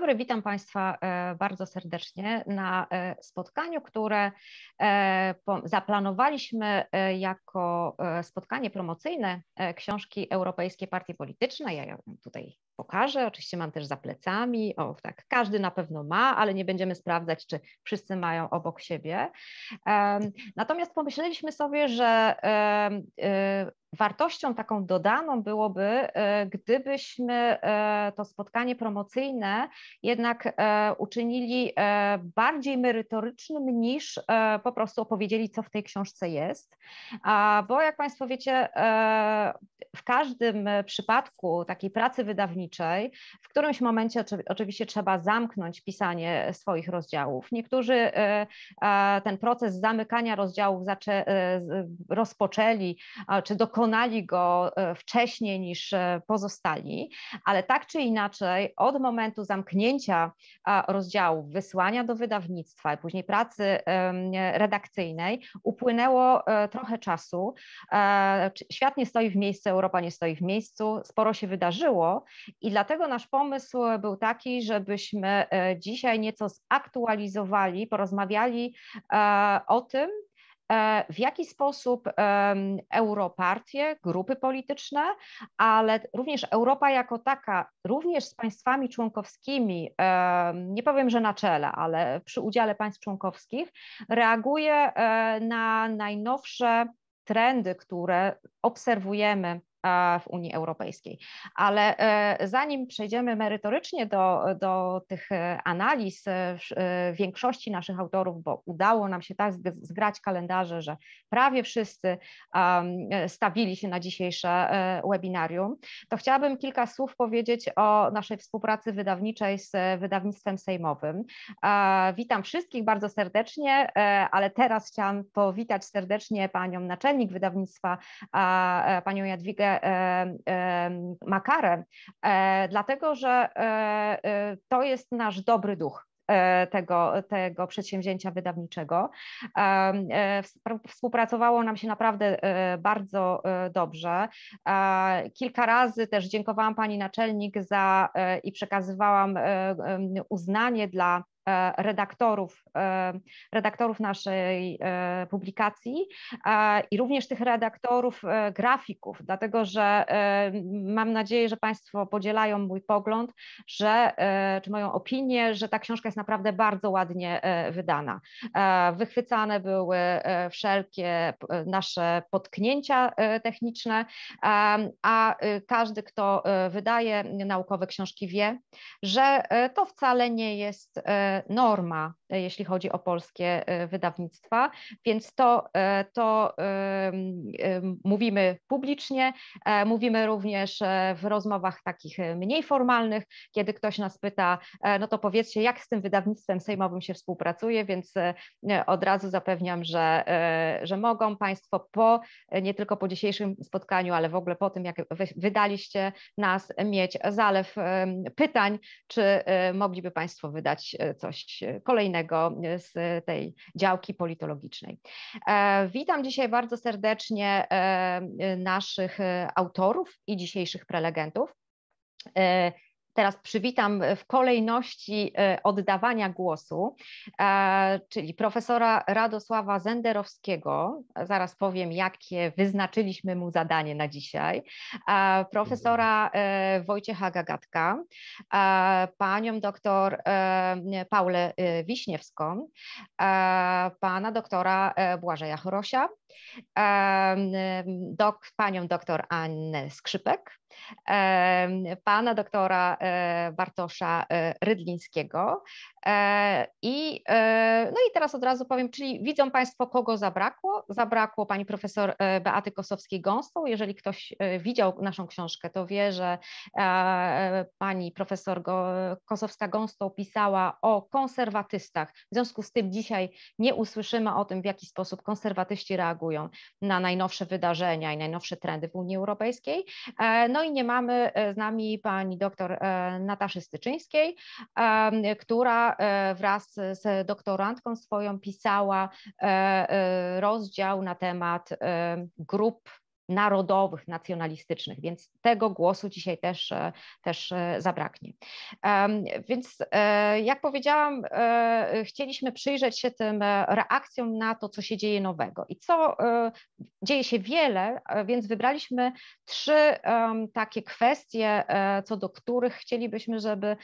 dobry, witam Państwa e, bardzo serdecznie na e, spotkaniu, które e, zaplanowaliśmy jako spotkanie promocyjne książki Europejskiej Partii Politycznej. Ja ją tutaj pokażę, oczywiście mam też za plecami, o tak, każdy na pewno ma, ale nie będziemy sprawdzać, czy wszyscy mają obok siebie. Natomiast pomyśleliśmy sobie, że wartością taką dodaną byłoby, e, gdybyśmy e, to spotkanie promocyjne jednak e, uczynili bardziej merytorycznym niż po prostu opowiedzieli, co w tej książce jest. Bo jak Państwo wiecie, w każdym przypadku takiej pracy wydawniczej, w którymś momencie oczywiście trzeba zamknąć pisanie swoich rozdziałów. Niektórzy ten proces zamykania rozdziałów rozpoczęli czy dokonali wykonali go e, wcześniej niż e, pozostali, ale tak czy inaczej od momentu zamknięcia rozdziałów, wysłania do wydawnictwa i później pracy redakcyjnej upłynęło e, trochę czasu. Świat nie stoi w miejscu, Europa nie stoi w miejscu, sporo się wydarzyło i dlatego nasz pomysł był taki, żebyśmy dzisiaj nieco zaktualizowali, porozmawiali o tym, w jaki sposób europartie, grupy polityczne, ale również Europa jako taka, również z państwami członkowskimi, nie powiem, że na czele, ale przy udziale państw członkowskich, reaguje e, na najnowsze trendy, które obserwujemy w Unii Europejskiej. Ale e, zanim przejdziemy merytorycznie do, do tych e, analiz e, większości naszych autorów, bo udało nam się tak zgrać kalendarze, że prawie wszyscy stawili się na dzisiejsze webinarium, to chciałabym kilka słów powiedzieć o naszej współpracy wydawniczej z wydawnictwem sejmowym. Witam wszystkich bardzo serdecznie, ale teraz chciałam powitać serdecznie panią naczelnik wydawnictwa, panią Jadwigę E, e, e, dlatego że to jest nasz dobry duch tego, tego przedsięwzięcia wydawniczego. Współpracowało nam się naprawdę bardzo dobrze. Kilka razy też dziękowałam pani naczelnik za i przekazywałam uznanie dla E, redaktorów, e, redaktorów naszej e, publikacji i również tych redaktorów grafików, dlatego że mam nadzieję, że Państwo podzielają mój pogląd, że, czy moją opinię, że ta książka jest naprawdę bardzo ładnie wydana. Wychwycane były wszelkie nasze potknięcia techniczne, a każdy, kto wydaje naukowe książki wie, że to wcale nie jest norma, e, jeśli chodzi o polskie e, wydawnictwa, więc to, e, to mówimy publicznie, mówimy również w rozmowach takich mniej formalnych, kiedy ktoś nas pyta, no to powiedzcie, jak z tym wydawnictwem sejmowym się współpracuje, więc od razu zapewniam, że, że mogą Państwo po, nie tylko po dzisiejszym spotkaniu, ale w ogóle po tym, jak wydaliście nas, mieć zalew pytań, czy mogliby Państwo wydać coś kolejnego z tej działki politologicznej. E, witam dzisiaj bardzo serdecznie e, naszych autorów i dzisiejszych prelegentów. Teraz przywitam w kolejności e, oddawania głosu, e, czyli profesora Radosława Zenderowskiego. Zaraz powiem, jakie wyznaczyliśmy mu zadanie na dzisiaj. E, profesora Wojciecha Gagatka, panią doktor Paulę Wiśniewską, pana doktora Błażeja Chorosia, panią doktor Annę Skrzypek, pana doktora e, Bartosza e, Rydlińskiego. E, I, no i teraz od razu powiem, czyli widzą Państwo, kogo zabrakło? Zabrakło pani profesor Beaty Kosowskiej-Gąstą. Jeżeli ktoś widział naszą książkę, to wie, że pani profesor Kosowska-Gąstą pisała o konserwatystach. W związku z tym dzisiaj nie usłyszymy o tym, w jaki sposób konserwatyści reagują na najnowsze wydarzenia i najnowsze trendy w Unii Europejskiej. No i nie mamy e, z nami pani doktor e, Nataszy Styczyńskiej, która e, wraz z doktorantką swoją pisała rozdział na temat grup narodowych, nacjonalistycznych, więc tego głosu dzisiaj też, też zabraknie. Więc jak powiedziałam, chcieliśmy przyjrzeć się tym reakcjom na to, co się dzieje nowego i co dzieje się wiele, więc wybraliśmy trzy takie kwestie, co do których chcielibyśmy, żeby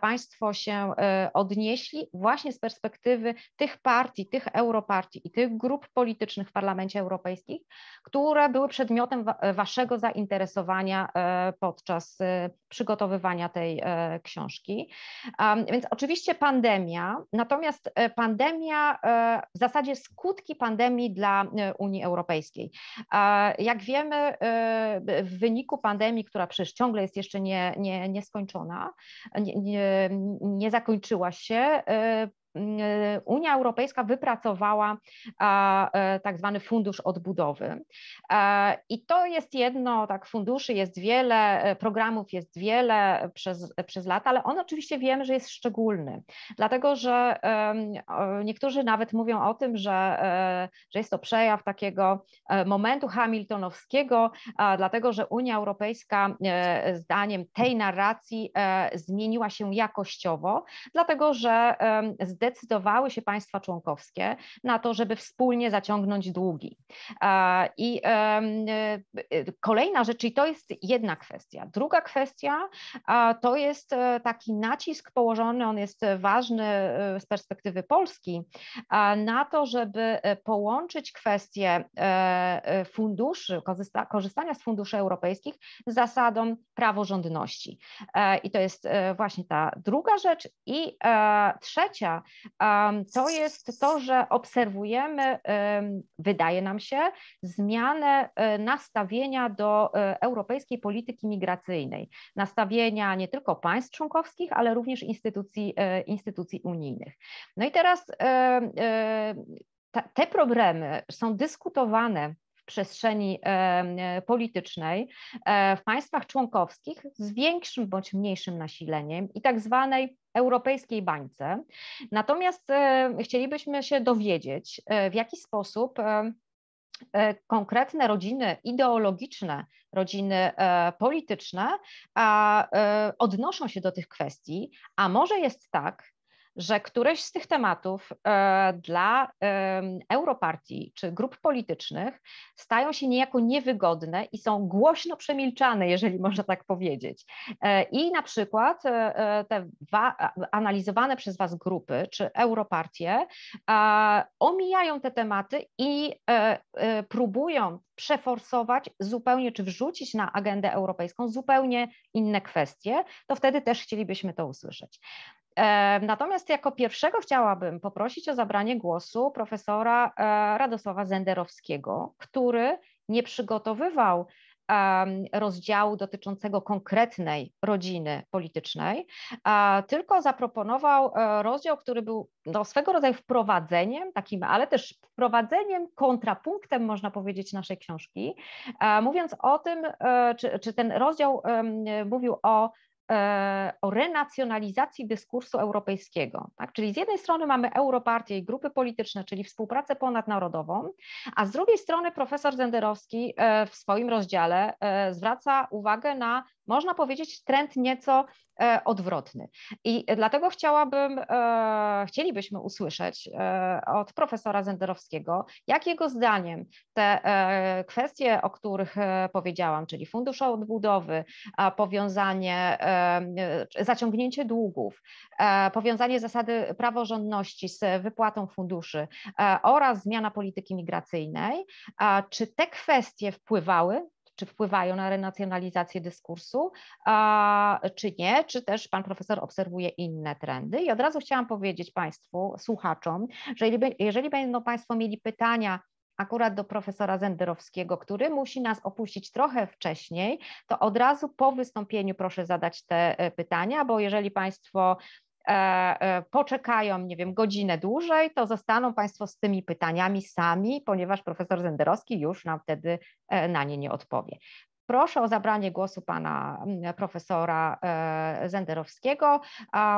Państwo się odnieśli właśnie z perspektywy tych partii, tych europartii i tych grup politycznych w Parlamencie Europejskim, które były przedmiotem Waszego zainteresowania e, podczas e, przygotowywania tej e, książki. Więc oczywiście pandemia, natomiast pandemia, w zasadzie skutki pandemii dla Unii Europejskiej. Jak wiemy, w wyniku pandemii, która przecież ciągle jest jeszcze nie, nie, nieskończona, nie, nie, nie zakończyła się, Unia Europejska wypracowała e, tak zwany fundusz odbudowy. E, I to jest jedno, tak, funduszy jest wiele, e, programów jest wiele przez, przez lata, ale on oczywiście wiemy, że jest szczególny, dlatego że niektórzy nawet mówią o tym, że, że jest to przejaw takiego momentu hamiltonowskiego, dlatego że Unia Europejska zdaniem tej narracji zmieniła się jakościowo, dlatego że zdecydowały się państwa członkowskie na to, żeby wspólnie zaciągnąć długi. I e, kolejna rzecz, i to jest jedna kwestia. Druga kwestia to jest e, taki nacisk położony, on jest ważny e, z perspektywy Polski, na to, żeby połączyć kwestie funduszy, korzystania z funduszy europejskich z zasadą praworządności. I to jest właśnie ta druga rzecz. I trzecia to jest to, że obserwujemy, wydaje nam się, zmianę e, nastawienia do e, europejskiej polityki migracyjnej, nastawienia nie tylko państw członkowskich, ale również instytucji, e, instytucji unijnych. No i teraz te problemy są dyskutowane przestrzeni politycznej w państwach członkowskich z większym bądź mniejszym nasileniem i tak zwanej europejskiej bańce. Natomiast e, chcielibyśmy się dowiedzieć, e, w jaki sposób e, konkretne rodziny ideologiczne, rodziny polityczne odnoszą się do tych kwestii, a może jest tak, że któreś z tych tematów e, dla europartii czy grup politycznych stają się niejako niewygodne i są głośno przemilczane, jeżeli można tak powiedzieć. E, I na przykład e, te analizowane przez Was grupy czy europartie omijają te tematy i próbują przeforsować zupełnie, czy wrzucić na agendę europejską zupełnie inne kwestie, to wtedy też chcielibyśmy to usłyszeć. Natomiast jako pierwszego chciałabym poprosić o zabranie głosu profesora e, Radosława Zenderowskiego, który nie przygotowywał rozdziału dotyczącego konkretnej rodziny politycznej, tylko zaproponował e, rozdział, który był no, swego rodzaju wprowadzeniem, takim, ale też wprowadzeniem, kontrapunktem, można powiedzieć, naszej książki, mówiąc o tym, e, czy, czy ten rozdział mówił o E, o renacjonalizacji dyskursu europejskiego. Tak? Czyli z jednej strony mamy Europartię i grupy polityczne, czyli współpracę ponadnarodową, a z drugiej strony profesor Zenderowski e, w swoim rozdziale e, zwraca uwagę na można powiedzieć, trend nieco e, odwrotny. I dlatego chciałabym, e, chcielibyśmy usłyszeć e, od profesora Zenderowskiego, jak jego zdaniem te kwestie, o których powiedziałam, czyli fundusz odbudowy, powiązanie, zaciągnięcie długów, powiązanie zasady praworządności z wypłatą funduszy oraz zmiana polityki migracyjnej, czy te kwestie wpływały czy wpływają na renacjonalizację dyskursu, czy nie, czy też pan profesor obserwuje inne trendy. I od razu chciałam powiedzieć Państwu, słuchaczom, że jeżeli będą Państwo mieli pytania akurat do profesora Zenderowskiego, który musi nas opuścić trochę wcześniej, to od razu po wystąpieniu proszę zadać te e, pytania, bo jeżeli Państwo poczekają, nie wiem, godzinę dłużej, to zostaną Państwo z tymi pytaniami sami, ponieważ profesor Zenderowski już nam wtedy e, na nie nie odpowie. Proszę o zabranie głosu pana profesora e, Zenderowskiego.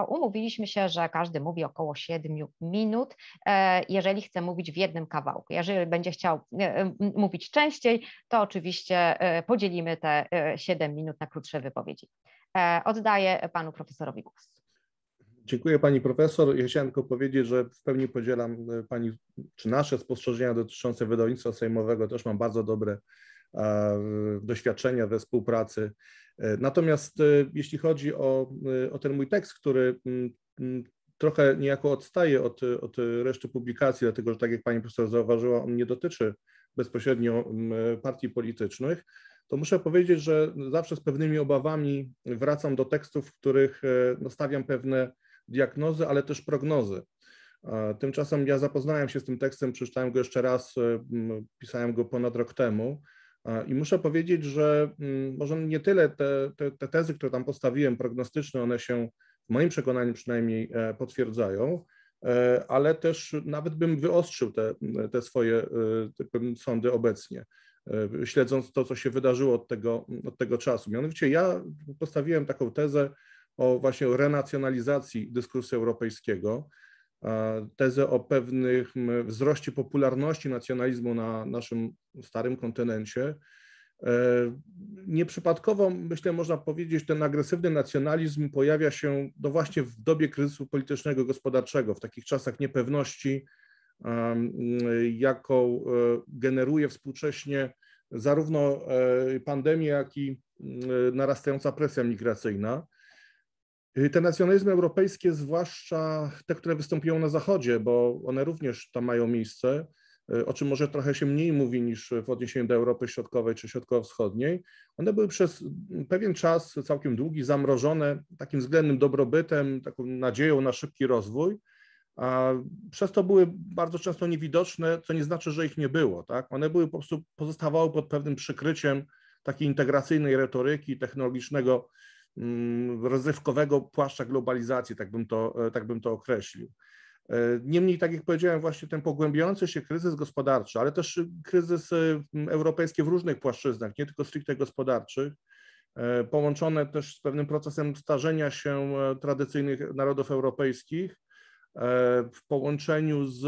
Umówiliśmy się, że każdy mówi około 7 minut, e, jeżeli chce mówić w jednym kawałku. Jeżeli będzie chciał e, mówić częściej, to oczywiście podzielimy te 7 minut na krótsze wypowiedzi. Oddaję panu profesorowi głos. Dziękuję pani profesor. Ja chciałem tylko powiedzieć, że w pełni podzielam pani, czy nasze spostrzeżenia dotyczące wydawnictwa sejmowego. Też mam bardzo dobre doświadczenia we współpracy. E, natomiast e, jeśli chodzi o, e, o ten mój tekst, który mm, mm, trochę niejako odstaje od, od reszty publikacji, dlatego że tak jak pani profesor zauważyła, on nie dotyczy bezpośrednio mm, partii politycznych, to muszę powiedzieć, że zawsze z pewnymi obawami wracam do tekstów, w których no, stawiam pewne diagnozy, ale też prognozy. Tymczasem ja zapoznałem się z tym tekstem, przeczytałem go jeszcze raz, pisałem go ponad rok temu i muszę powiedzieć, że może nie tyle te, te, te tezy, które tam postawiłem, prognostyczne, one się w moim przekonaniu przynajmniej e, potwierdzają, e, ale też nawet bym wyostrzył te, te swoje e, sądy obecnie, śledząc to, co się wydarzyło od tego, od tego czasu. Mianowicie ja postawiłem taką tezę o właśnie renacjonalizacji dyskursu europejskiego, tezę o pewnym wzroście popularności nacjonalizmu na naszym starym kontynencie. E, nieprzypadkowo, myślę, można powiedzieć, ten agresywny nacjonalizm pojawia się no właśnie w dobie kryzysu politycznego, gospodarczego, w takich czasach niepewności, jaką e, generuje współcześnie zarówno e, pandemia, jak i narastająca presja migracyjna. Y, te nacjonalizmy europejskie, zwłaszcza te, które występują na Zachodzie, bo one również tam mają miejsce, y, o czym może trochę się mniej mówi niż w odniesieniu do Europy Środkowej czy Środkowo-Wschodniej, one były przez pewien czas, całkiem długi, zamrożone takim względnym dobrobytem, taką nadzieją na szybki rozwój, a przez to były bardzo często niewidoczne, co nie znaczy, że ich nie było. Tak? One były po prostu, pozostawały pod pewnym przykryciem takiej integracyjnej retoryki, technologicznego rozrywkowego płaszcza globalizacji, tak bym to, e, tak bym to określił. E, niemniej, tak jak powiedziałem, właśnie ten pogłębiający się kryzys gospodarczy, ale też kryzys e, europejski w różnych płaszczyznach, nie tylko stricte gospodarczych, połączone też z pewnym procesem starzenia się tradycyjnych narodów europejskich, w połączeniu z,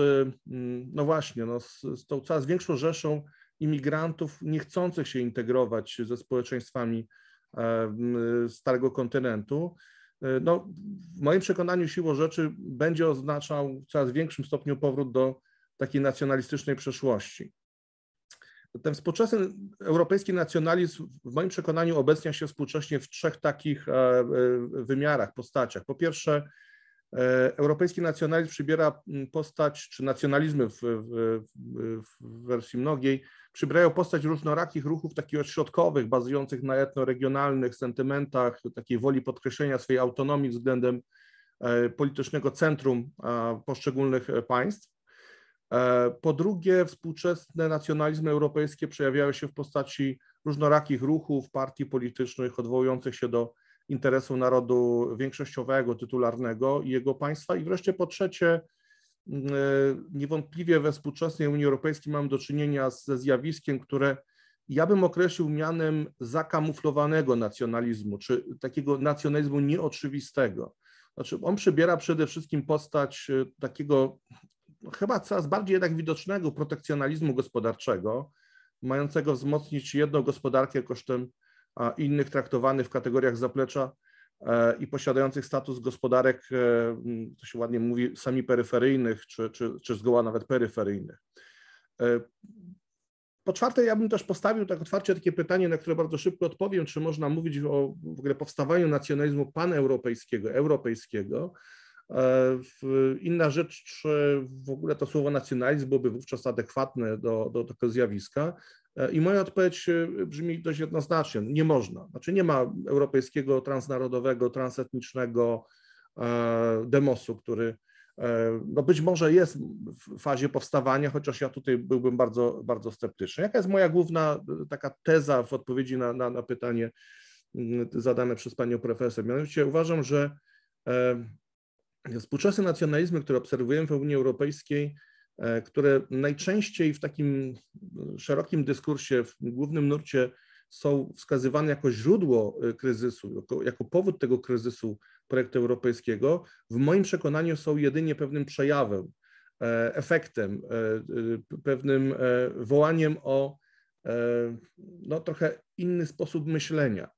mm, no właśnie, no z, z tą coraz większą rzeszą imigrantów niechcących się integrować ze społeczeństwami starego kontynentu, e, no, w moim przekonaniu siłą rzeczy będzie oznaczał w coraz większym stopniu powrót do takiej nacjonalistycznej przeszłości. Ten współczesny europejski nacjonalizm w moim przekonaniu obecnia się współcześnie w trzech takich e, e, wymiarach, postaciach. Po pierwsze, europejski nacjonalizm przybiera postać, czy nacjonalizmy w, w, w wersji mnogiej, przybrają postać różnorakich ruchów takich ośrodkowych, bazujących na etnoregionalnych sentymentach, takiej woli podkreślenia swojej autonomii względem e, politycznego centrum poszczególnych e, państw. E, po drugie, współczesne nacjonalizmy europejskie przejawiały się w postaci różnorakich ruchów, partii politycznych odwołujących się do interesu narodu większościowego, tytularnego i jego państwa. I wreszcie po trzecie, E, niewątpliwie we współczesnej Unii Europejskiej mamy do czynienia ze zjawiskiem, które ja bym określił mianem zakamuflowanego nacjonalizmu, czy takiego nacjonalizmu nieoczywistego. Znaczy, on przybiera przede wszystkim postać e, takiego no, chyba coraz bardziej jednak widocznego protekcjonalizmu gospodarczego, mającego wzmocnić jedną gospodarkę kosztem innych traktowanych w kategoriach zaplecza E, i posiadających status gospodarek, e, to się ładnie mówi, sami peryferyjnych, czy, czy, czy zgoła nawet peryferyjnych. E, po czwarte, ja bym też postawił tak otwarcie takie pytanie, na które bardzo szybko odpowiem, czy można mówić o w ogóle powstawaniu nacjonalizmu paneuropejskiego, europejskiego. Inna rzecz, czy w ogóle to słowo nacjonalizm byłoby wówczas adekwatne do, do tego zjawiska. I moja odpowiedź e, brzmi dość jednoznacznie. Nie można. Znaczy nie ma europejskiego, transnarodowego, transetnicznego e, demosu, który e, no być może jest w fazie powstawania, chociaż ja tutaj byłbym bardzo, bardzo sceptyczny. Jaka jest moja główna taka teza w odpowiedzi na, na, na pytanie mm, zadane przez panią profesor? Mianowicie uważam, że współczesne nacjonalizmy, które obserwujemy w Unii Europejskiej, E, które najczęściej w takim szerokim dyskursie, w głównym nurcie są wskazywane jako źródło kryzysu, jako, jako powód tego kryzysu projektu europejskiego, w moim przekonaniu są jedynie pewnym przejawem, efektem, pewnym wołaniem o no, trochę inny sposób myślenia.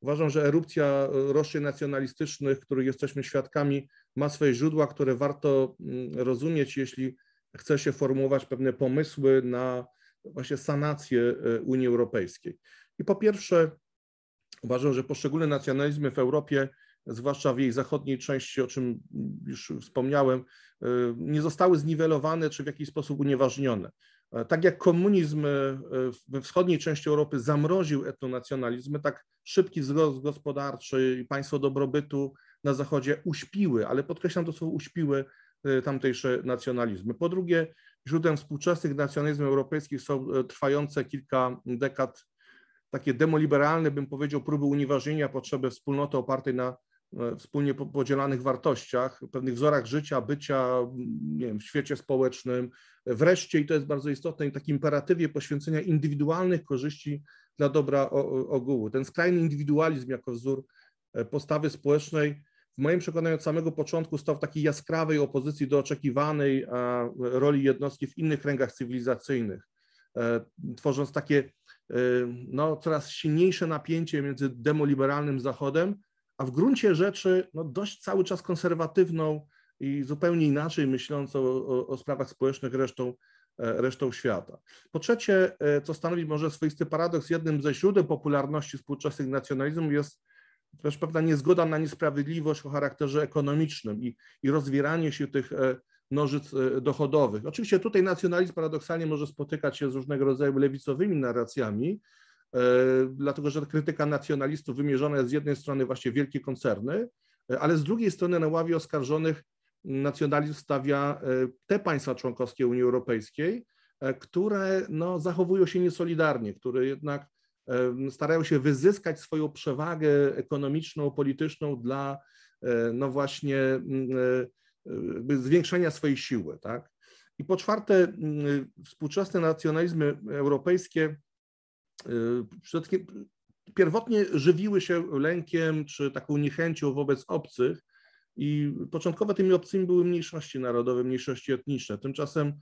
Uważam, że erupcja roszczeń nacjonalistycznych, których jesteśmy świadkami, ma swoje źródła, które warto mm, rozumieć, jeśli chce się formułować pewne pomysły na właśnie sanację e, Unii Europejskiej. I po pierwsze, uważam, że poszczególne nacjonalizmy w Europie, zwłaszcza w jej zachodniej części, o czym już wspomniałem, e, nie zostały zniwelowane czy w jakiś sposób unieważnione. E, tak jak komunizm we wschodniej części Europy zamroził etnonacjonalizmy, tak szybki wzrost gospodarczy i państwo dobrobytu na Zachodzie uśpiły, ale podkreślam to słowo uśpiły tamtejsze nacjonalizmy. Po drugie, źródłem współczesnych nacjonalizmów europejskich są y, trwające kilka dekad takie demoliberalne, bym powiedział, próby unieważnienia potrzeby wspólnoty opartej na y, wspólnie podzielanych wartościach, pewnych wzorach życia, bycia nie wiem, w świecie społecznym. Wreszcie, i to jest bardzo istotne, taki imperatywie poświęcenia indywidualnych korzyści dla dobra ogółu. Ten skrajny indywidualizm jako wzór postawy społecznej w moim przekonaniu od samego początku stał w takiej jaskrawej opozycji do oczekiwanej roli jednostki w innych kręgach cywilizacyjnych, e, tworząc takie e, no, coraz silniejsze napięcie między demoliberalnym Zachodem, a w gruncie rzeczy no, dość cały czas konserwatywną i zupełnie inaczej myślącą o, o sprawach społecznych resztą, e, resztą świata. Po trzecie, co stanowi może swoisty paradoks, jednym ze źródeł popularności współczesnych nacjonalizmów jest też pewna niezgoda na niesprawiedliwość o charakterze ekonomicznym i, i rozwieranie się tych e, nożyc e, dochodowych. Oczywiście tutaj nacjonalizm paradoksalnie może spotykać się z różnego rodzaju lewicowymi narracjami, e, dlatego że krytyka nacjonalistów wymierzona jest z jednej strony właśnie wielkie koncerny, ale z drugiej strony na ławie oskarżonych nacjonalizm stawia te państwa członkowskie Unii Europejskiej, które no, zachowują się niesolidarnie, które jednak starają się wyzyskać swoją przewagę ekonomiczną, polityczną dla e, no właśnie e, zwiększenia swojej siły. Tak? I po czwarte, współczesne nacjonalizmy europejskie e, pierwotnie żywiły się lękiem czy taką niechęcią wobec obcych i początkowo tymi obcymi były mniejszości narodowe, mniejszości etniczne. Tymczasem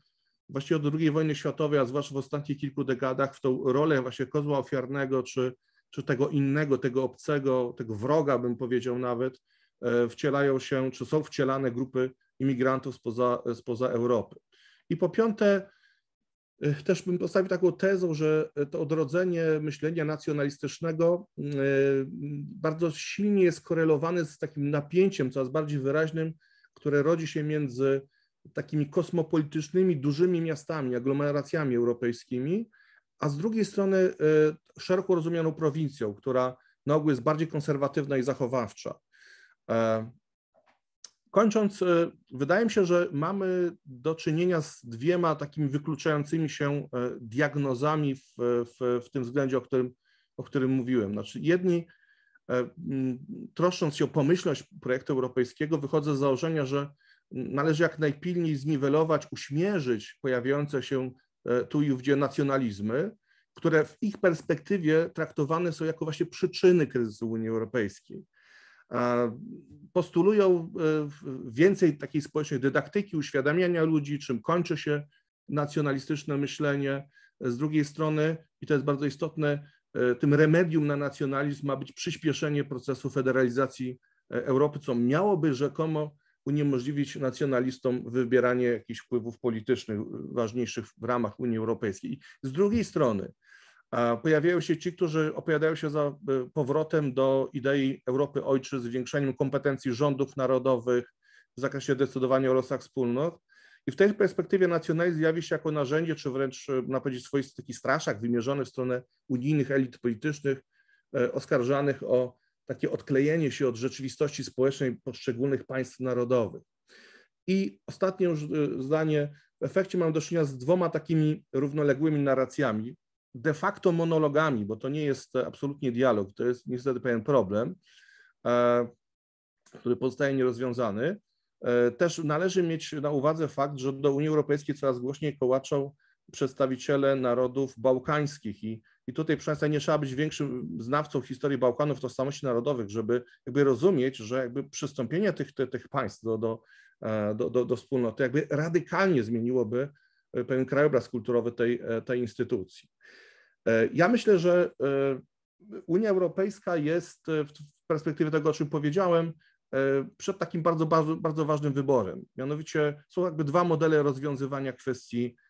właściwie od II wojny światowej, a zwłaszcza w ostatnich kilku dekadach, w tą rolę właśnie kozła ofiarnego, czy, czy tego innego, tego obcego, tego wroga, bym powiedział nawet, e, wcielają się, czy są wcielane grupy imigrantów spoza, spoza Europy. I po piąte, e, też bym postawił taką tezę, że to odrodzenie myślenia nacjonalistycznego e, bardzo silnie jest korelowane z takim napięciem coraz bardziej wyraźnym, które rodzi się między takimi kosmopolitycznymi, dużymi miastami, aglomeracjami europejskimi, a z drugiej strony e, szeroko rozumianą prowincją, która na ogół jest bardziej konserwatywna i zachowawcza. E, kończąc, e, wydaje mi się, że mamy do czynienia z dwiema takimi wykluczającymi się diagnozami w, w, w tym względzie, o którym, o którym mówiłem. Znaczy, jedni, troszcząc się o pomyślność projektu europejskiego, wychodzą z założenia, że należy jak najpilniej zniwelować, uśmierzyć pojawiające się e, tu i ówdzie nacjonalizmy, które w ich perspektywie traktowane są jako właśnie przyczyny kryzysu Unii Europejskiej. Postulują e, więcej takiej społecznej dydaktyki, uświadamiania ludzi, czym kończy się nacjonalistyczne myślenie. Z drugiej strony, i to jest bardzo istotne, e, tym remedium na nacjonalizm ma być przyspieszenie procesu federalizacji Europy, co miałoby rzekomo uniemożliwić nacjonalistom wybieranie jakichś wpływów politycznych ważniejszych w ramach Unii Europejskiej. Z drugiej strony pojawiają się ci, którzy opowiadają się za e, powrotem do idei Europy Ojczyzn, zwiększeniem kompetencji rządów narodowych w zakresie decydowania o losach wspólnot. I w tej perspektywie nacjonalizm zjawi się jako narzędzie, czy wręcz, e, na powiedzieć, swoisty taki straszak wymierzony w stronę unijnych elit politycznych, e, oskarżanych o takie odklejenie się od rzeczywistości społecznej poszczególnych państw narodowych. I ostatnie już y, zdanie. W efekcie mam do czynienia z dwoma takimi równoległymi narracjami, de facto monologami, bo to nie jest absolutnie dialog, to jest niestety pewien problem, e, który pozostaje nierozwiązany. E, też należy mieć na uwadze fakt, że do Unii Europejskiej coraz głośniej kołaczą przedstawiciele narodów bałkańskich i, i tutaj proszę Państwa nie trzeba być większym znawcą historii Bałkanów tożsamości narodowych, żeby jakby rozumieć, że jakby przystąpienie tych, tych, państw do, do, do, do, do wspólnoty jakby radykalnie zmieniłoby pewien krajobraz kulturowy tej, tej instytucji. Ja myślę, że Unia Europejska jest w perspektywie tego, o czym powiedziałem, przed takim bardzo, bardzo, bardzo ważnym wyborem. Mianowicie są jakby dwa modele rozwiązywania kwestii e,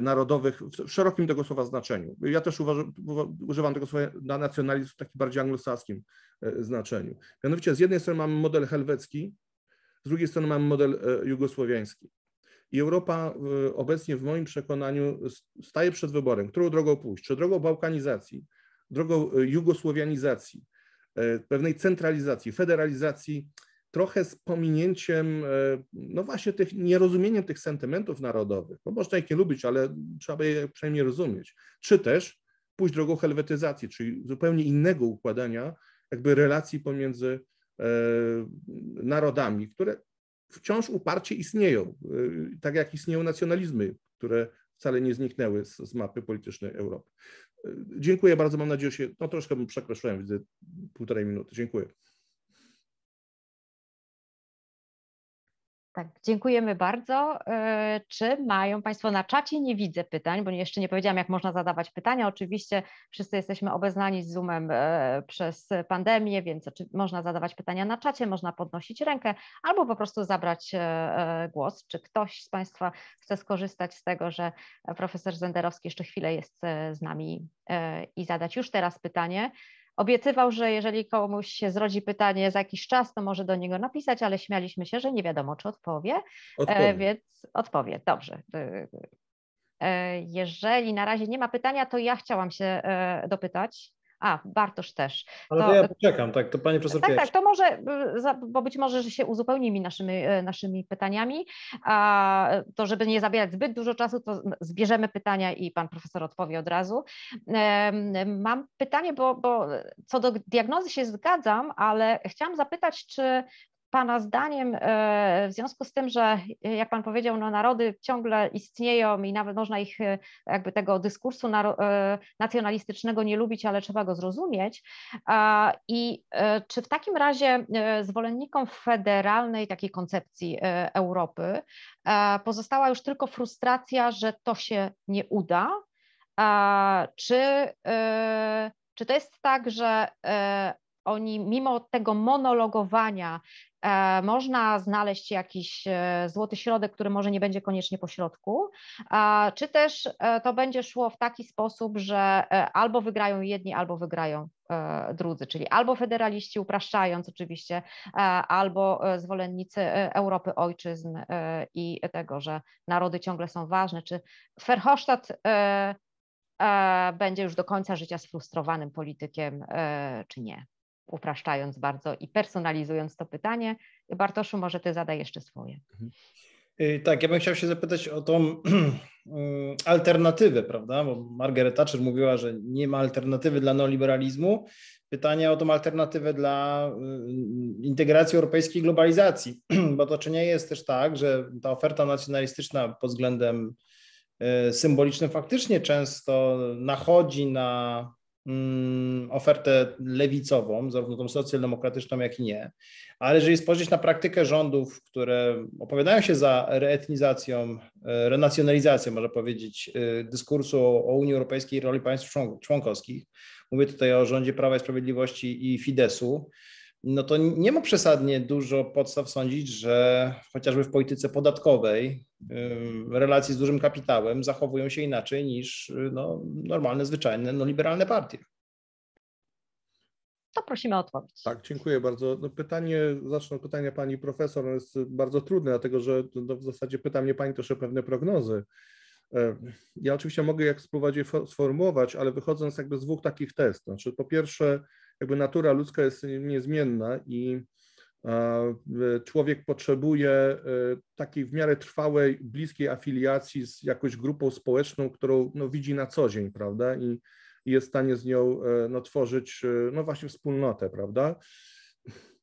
narodowych w szerokim tego słowa znaczeniu. Ja też uważam, używam tego słowa na nacjonalizm w takim bardziej anglosaskim e, znaczeniu. Mianowicie z jednej strony mamy model helwecki, z drugiej strony mamy model e, jugosłowiański. I Europa obecnie w moim przekonaniu staje przed wyborem, którą drogą pójść, czy drogą bałkanizacji, drogą jugosłowianizacji, pewnej centralizacji, federalizacji, trochę z pominięciem, e, no właśnie tych, nierozumieniem tych sentymentów narodowych, bo można ich nie lubić, ale trzeba je przynajmniej rozumieć, czy też pójść drogą helwetyzacji, czyli zupełnie innego układania jakby relacji pomiędzy e, narodami, które wciąż uparcie istnieją, e, tak jak istnieją nacjonalizmy, które wcale nie zniknęły z, z mapy politycznej Europy. Dziękuję bardzo, mam nadzieję, że się, no troszkę przekroczyłem, widzę półtorej minuty. Dziękuję. Tak, dziękujemy bardzo. E, czy mają Państwo na czacie? Nie widzę pytań, bo jeszcze nie powiedziałam, jak można zadawać pytania. Oczywiście wszyscy jesteśmy obeznani z Zoomem e, przez pandemię, więc można zadawać pytania na czacie, można podnosić rękę albo po prostu zabrać e, głos. Czy ktoś z Państwa chce skorzystać z tego, że profesor Zenderowski jeszcze chwilę jest z nami i zadać już teraz pytanie? Obiecywał, że jeżeli komuś się zrodzi pytanie za jakiś czas, to może do niego napisać, ale śmialiśmy się, że nie wiadomo, czy odpowie, e, odpowie. więc odpowie. Dobrze. E, e, jeżeli na razie nie ma pytania, to ja chciałam się dopytać. A, Bartosz też. Ale to, to ja poczekam, tak, to Pani Profesor Tak, tak, to może, bo być może, że się uzupełnimy naszymi, naszymi pytaniami, a to żeby nie zabierać zbyt dużo czasu, to zbierzemy pytania i Pan Profesor odpowie od razu. Mam pytanie, bo, bo co do diagnozy się zgadzam, ale chciałam zapytać, czy Pana zdaniem, e, w związku z tym, że e, jak Pan powiedział, no narody ciągle istnieją i nawet można ich e, jakby tego dyskursu nacjonalistycznego nie lubić, ale trzeba go zrozumieć. I czy w takim razie zwolennikom federalnej takiej koncepcji Europy pozostała już tylko frustracja, że to się nie uda? Czy, czy to jest tak, że oni mimo tego monologowania można znaleźć jakiś e, złoty środek, który może nie będzie koniecznie po środku, czy też e, to będzie szło w taki sposób, że albo wygrają jedni, albo wygrają drudzy, czyli albo federaliści, upraszczając oczywiście, albo zwolennicy Europy ojczyzn i tego, że narody ciągle są ważne, czy Verhofstadt będzie już do końca życia sfrustrowanym politykiem, czy nie upraszczając bardzo i personalizując to pytanie. Bartoszu, może ty zadaj jeszcze swoje. Mhm. Y, tak, ja bym chciał się zapytać o tą y, alternatywę, prawda? Bo Margaret Thatcher mówiła, że nie ma alternatywy dla neoliberalizmu. Pytanie o tą alternatywę dla y, integracji europejskiej globalizacji, bo to czy nie jest też tak, że ta oferta nacjonalistyczna pod względem symbolicznym faktycznie często nachodzi na ofertę lewicową, zarówno tą socjaldemokratyczną, jak i nie. Ale jeżeli spojrzeć na praktykę rządów, które opowiadają się za reetnizacją, e, renacjonalizacją, można powiedzieć, e, dyskursu o Unii Europejskiej i roli państw członkowskich, mówię tutaj o rządzie Prawa i Sprawiedliwości i Fidesu, no to nie ma przesadnie dużo podstaw sądzić, że chociażby w polityce podatkowej relacji z dużym kapitałem zachowują się inaczej niż no, normalne, zwyczajne, no, liberalne partie. To prosimy o odpowiedź. Tak, dziękuję bardzo. No pytanie, zacznę od pytania pani profesor, no jest bardzo trudne, dlatego że no w zasadzie pyta mnie pani też o pewne prognozy. E, ja oczywiście mogę jak spróbować je sformułować, ale wychodząc jakby z dwóch takich testów. Znaczy po pierwsze, jakby natura ludzka jest niezmienna i człowiek potrzebuje e, takiej w miarę trwałej, bliskiej afiliacji z jakąś grupą społeczną, którą no, widzi na co dzień, prawda? I, jest w stanie z nią e, no, tworzyć e, no właśnie wspólnotę, prawda?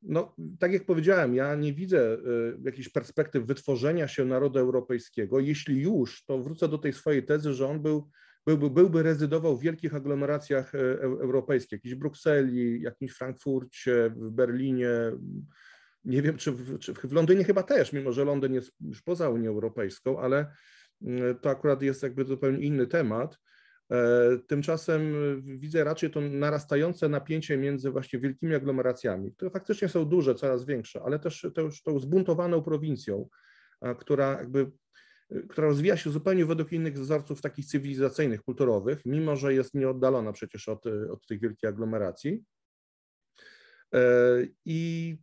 no, tak jak powiedziałem, ja nie widzę jakichś perspektyw wytworzenia się narodu europejskiego. Jeśli już, to wrócę do tej swojej tezy, że on był, byłby, byłby rezydował w wielkich aglomeracjach europejskich, jakiejś Brukseli, jakimś Frankfurcie, w Berlinie, nie wiem, czy w, czy w Londynie chyba też, mimo że Londyn jest już poza Unią Europejską, ale mm, to akurat jest jakby zupełnie inny temat. E, tymczasem widzę raczej to narastające napięcie między właśnie wielkimi aglomeracjami, które faktycznie są duże, coraz większe, ale też już tą zbuntowaną prowincją, która jakby która rozwija się zupełnie według innych wzorców takich cywilizacyjnych, kulturowych, mimo że jest nieoddalona przecież od, od tych wielkich aglomeracji. E, I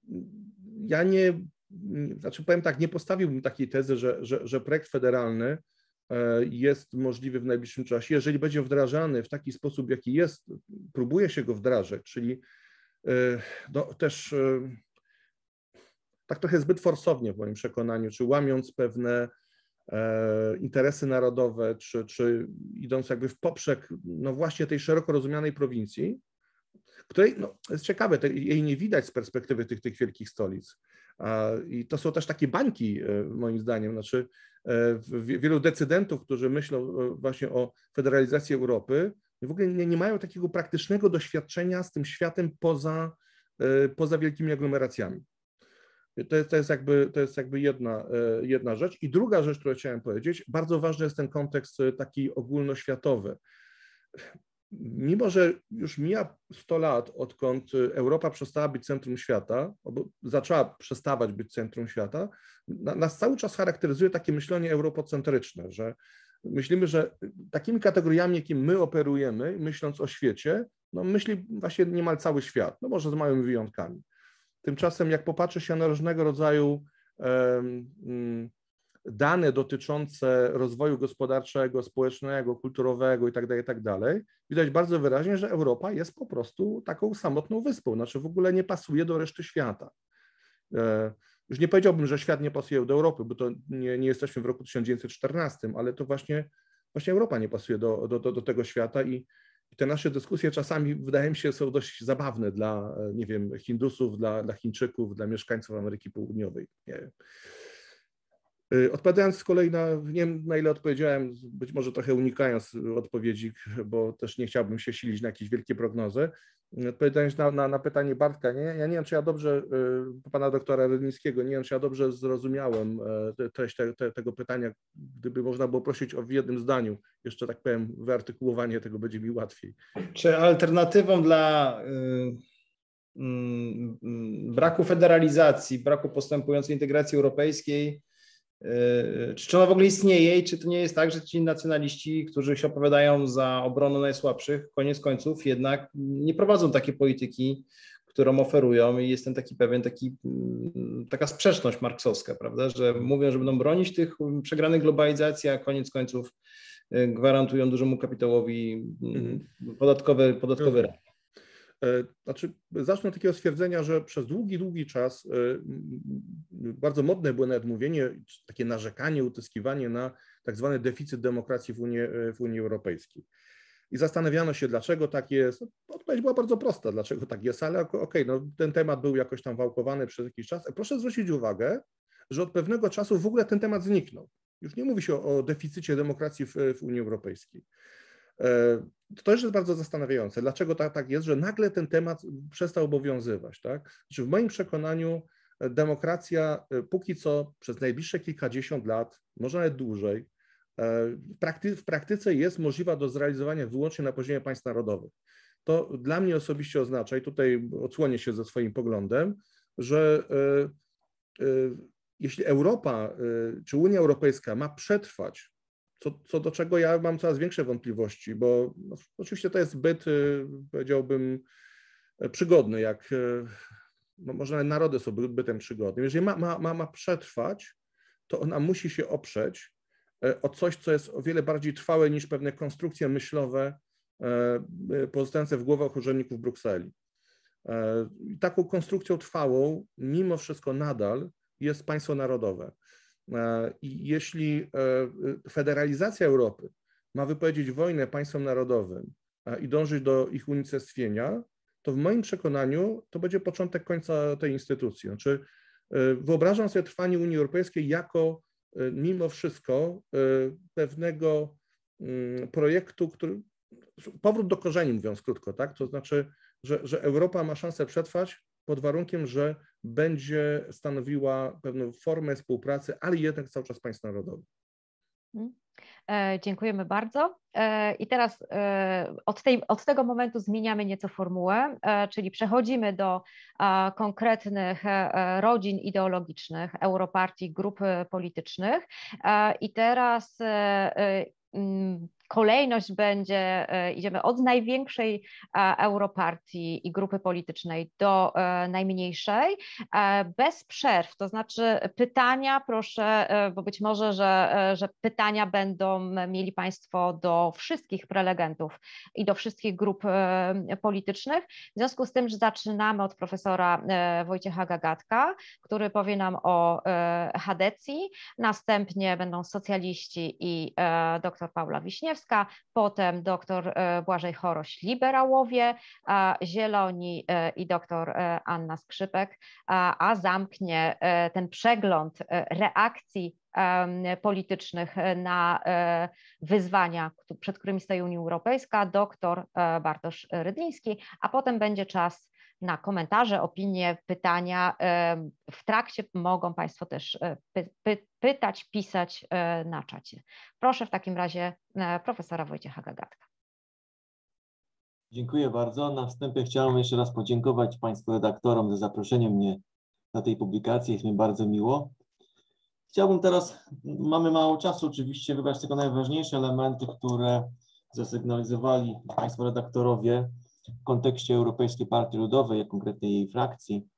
ja nie, znaczy powiem tak, nie postawiłbym takiej tezy, że, że, że projekt federalny e, jest możliwy w najbliższym czasie. Jeżeli będzie wdrażany w taki sposób, jaki jest, próbuje się go wdrażać, czyli e, no, też tak trochę zbyt forsownie w moim przekonaniu, czy łamiąc pewne interesy narodowe, czy, czy idąc jakby w poprzek no właśnie tej szeroko rozumianej prowincji, której, no, jest ciekawe, jej nie widać z perspektywy tych, tych wielkich stolic. I to są też takie bańki, e, moim zdaniem. Znaczy, e, wielu decydentów, którzy myślą e, właśnie o federalizacji Europy, w ogóle nie, nie mają takiego praktycznego doświadczenia z tym światem poza, poza wielkimi aglomeracjami. To jest, to jest, jakby, to jest jakby jedna, jedna rzecz. I druga rzecz, którą chciałem powiedzieć, bardzo ważny jest ten kontekst taki ogólnoświatowy mimo że już mija 100 lat, odkąd Europa przestała być centrum świata, zaczęła przestawać być centrum świata, nas cały czas charakteryzuje takie myślenie europocentryczne, że myślimy, że takimi kategoriami, jakimi my operujemy, myśląc o świecie, no myśli właśnie niemal cały świat, no może z małymi wyjątkami. Tymczasem jak popatrzy się na różnego rodzaju um, dane dotyczące rozwoju gospodarczego, społecznego, kulturowego itd., tak itd., tak widać bardzo wyraźnie, że Europa jest po prostu taką samotną wyspą, znaczy w ogóle nie pasuje do reszty świata. E, już nie powiedziałbym, że świat nie pasuje do Europy, bo to nie, nie jesteśmy w roku 1914, ale to właśnie, właśnie Europa nie pasuje do, do, do, do tego świata i, te nasze dyskusje czasami, wydaje mi się, są dość zabawne dla, nie wiem, Hindusów, dla, dla Chińczyków, dla mieszkańców Ameryki Południowej. Y, odpowiadając z kolei na, nie wiem na ile odpowiedziałem, być może trochę unikając odpowiedzi, bo też nie chciałbym się silić na jakieś wielkie prognozy. Odpowiadając na, na, na pytanie Bartka, nie? ja nie wiem, czy ja dobrze, y, pana doktora Rydnickiego, nie wiem, czy ja dobrze zrozumiałem e, treść te, te, tego pytania. Gdyby można było prosić o w jednym zdaniu, jeszcze tak powiem, wyartykułowanie tego będzie mi łatwiej. Czy alternatywą dla y, y, braku federalizacji, braku postępującej integracji europejskiej czy ona w ogóle istnieje i czy to nie jest tak, że ci nacjonaliści, którzy się opowiadają za obroną najsłabszych, koniec końców jednak nie prowadzą takiej polityki, którą oferują i jestem taki pewien, taki, mm, taka sprzeczność marksowska, prawda, że mówią, że będą bronić tych przegranych globalizacji, a koniec końców yy, gwarantują dużemu kapitałowi mm, podatkowy, podatkowy mhm. E, znaczy, zacznę od takiego stwierdzenia, że przez długi, długi czas e, bardzo modne było nawet mówienie, takie narzekanie, utyskiwanie na tak zwany deficyt demokracji w Unii, e, w Unii Europejskiej. I zastanawiano się, dlaczego tak jest. Odpowiedź była bardzo prosta, dlaczego tak jest, ale okej, okay, no, ten temat był jakoś tam wałkowany przez jakiś czas. Proszę zwrócić uwagę, że od pewnego czasu w ogóle ten temat zniknął. Już nie mówi się o, o deficycie demokracji w, w Unii Europejskiej. E, to też jest bardzo zastanawiające, dlaczego tak, tak jest, że nagle ten temat przestał obowiązywać. Tak? Znaczy w moim przekonaniu e, demokracja e, póki co przez najbliższe kilkadziesiąt lat, może nawet dłużej, w, prakty, w praktyce jest możliwa do zrealizowania wyłącznie na poziomie państw narodowych. To dla mnie osobiście oznacza, i tutaj odsłonię się ze swoim poglądem, że jeśli Europa czy Unia Europejska ma przetrwać co, co do czego ja mam coraz większe wątpliwości, bo no, oczywiście to jest zbyt, y, powiedziałbym, przygodny, jak y, no, może narody są bytem przygodnym. Jeżeli ma, ma, ma, ma przetrwać, to ona musi się oprzeć e, o coś, co jest o wiele bardziej trwałe niż pewne konstrukcje myślowe e, pozostające w głowach urzędników Brukseli. E, taką konstrukcją trwałą, mimo wszystko nadal, jest państwo narodowe. E, I jeśli e, federalizacja Europy ma wypowiedzieć wojnę państwom narodowym i dążyć do ich unicestwienia, to w moim przekonaniu to będzie początek końca tej instytucji. Znaczy, e, wyobrażam sobie trwanie Unii Europejskiej jako e, mimo wszystko e, pewnego mm, projektu, który powrót do korzeni, mówiąc krótko, tak? To znaczy, że, że Europa ma szansę przetrwać pod warunkiem, że będzie stanowiła pewną formę współpracy, ale jednak cały czas państw narodowych. Mhm. E, dziękujemy bardzo. E, I teraz e, od, tej, od tego momentu zmieniamy nieco formułę, czyli przechodzimy do konkretnych rodzin ideologicznych, europartii, grup politycznych. I teraz kolejność będzie, e, idziemy od największej e, europartii i grupy politycznej do e, najmniejszej, bez przerw, to znaczy pytania proszę, bo być może, że, że pytania będą mieli Państwo do wszystkich prelegentów i do wszystkich grup politycznych, w związku z tym, że zaczynamy od profesora Wojciecha Gagatka, który powie nam o Hadecji, następnie będą socjaliści i dr Paula Wiśniewska, potem dr e, Błażej Choroś liberałowie, Zieloni e, i dr e, Anna Skrzypek, a zamknie ten przegląd reakcji politycznych na wyzwania, przed którymi stoi Unia Europejska, dr Bartosz Rydliński, a potem będzie czas na komentarze, opinie, pytania. W trakcie mogą Państwo też e, py, py, pytać, pisać e, na czacie. Proszę w takim razie e, profesora Wojciecha Gagatka. Dziękuję bardzo. Na wstępie chciałem jeszcze raz podziękować Państwu redaktorom za zaproszenie mnie na tej publikacji. Jest mi bardzo miło. Chciałbym teraz, mamy mało czasu oczywiście, wybrać tylko najważniejsze elementy, które zasygnalizowali Państwo redaktorowie w kontekście Europejskiej Partii Ludowej, a konkretnie jej frakcji.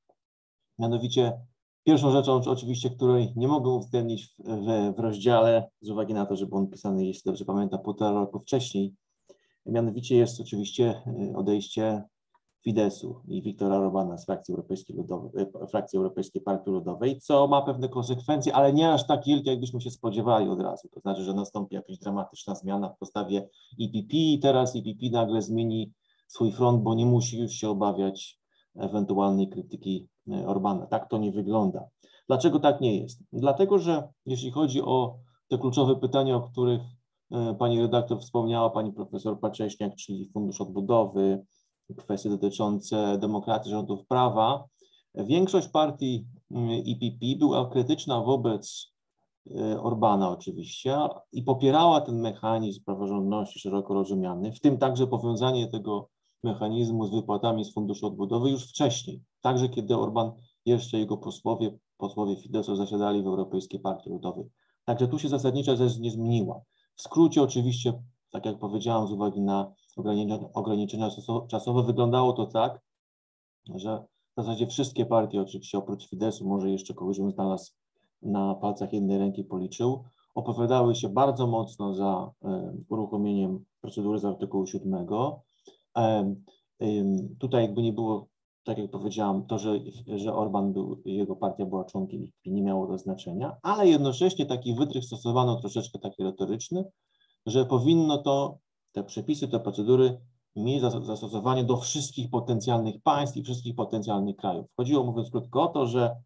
Mianowicie pierwszą rzeczą oczywiście, której nie mogę uwzględnić w, w, rozdziale, z uwagi na to, że był on pisany, jeśli dobrze pamiętam, półtora roku wcześniej, mianowicie jest oczywiście y, odejście Fidesu i Wiktora Orbana z frakcji Europejskiej, Ludowej, y, frakcji Europejskiej Partii Ludowej, co ma pewne konsekwencje, ale nie aż tak wielkie, jakbyśmy się spodziewali od razu. To znaczy, że nastąpi jakaś dramatyczna zmiana w postawie EPP i teraz EPP nagle zmieni swój front, bo nie musi już się obawiać ewentualnej krytyki e, Orbana. Tak to nie wygląda. Dlaczego tak nie jest? Dlatego, że jeśli chodzi o te kluczowe pytania, o których e, pani redaktor wspomniała, pani profesor Pacześniak, czyli Fundusz Odbudowy, kwestie dotyczące demokracji rządów prawa, większość partii IPP była krytyczna wobec e, Orbana oczywiście i popierała ten mechanizm praworządności szeroko rozumiany, w tym także powiązanie tego mechanizmu z wypłatami z Funduszu Odbudowy już wcześniej, także kiedy Orban, jeszcze jego posłowie, posłowie Fideszu zasiadali w Europejskiej Partii Ludowej. Także tu się zasadnicza rzecz nie zmieniła. W skrócie oczywiście, tak jak powiedziałam, z uwagi na ograniczenia, ograniczenia czasowe, wyglądało to tak, że w zasadzie wszystkie partie, oczywiście oprócz Fideszu, może jeszcze kogoś bym znalazł na palcach jednej ręki policzył, opowiadały się bardzo mocno za e, uruchomieniem procedury z artykułu 7, Tutaj jakby nie było, tak jak powiedziałam, to, że, że Orban był, jego partia była członkiem nie miało to znaczenia, ale jednocześnie taki wytrych stosowano troszeczkę taki retoryczny, że powinno to, te przepisy, te procedury mieć zastosowanie do wszystkich potencjalnych państw i wszystkich potencjalnych krajów. Chodziło, mówiąc krótko, o to, że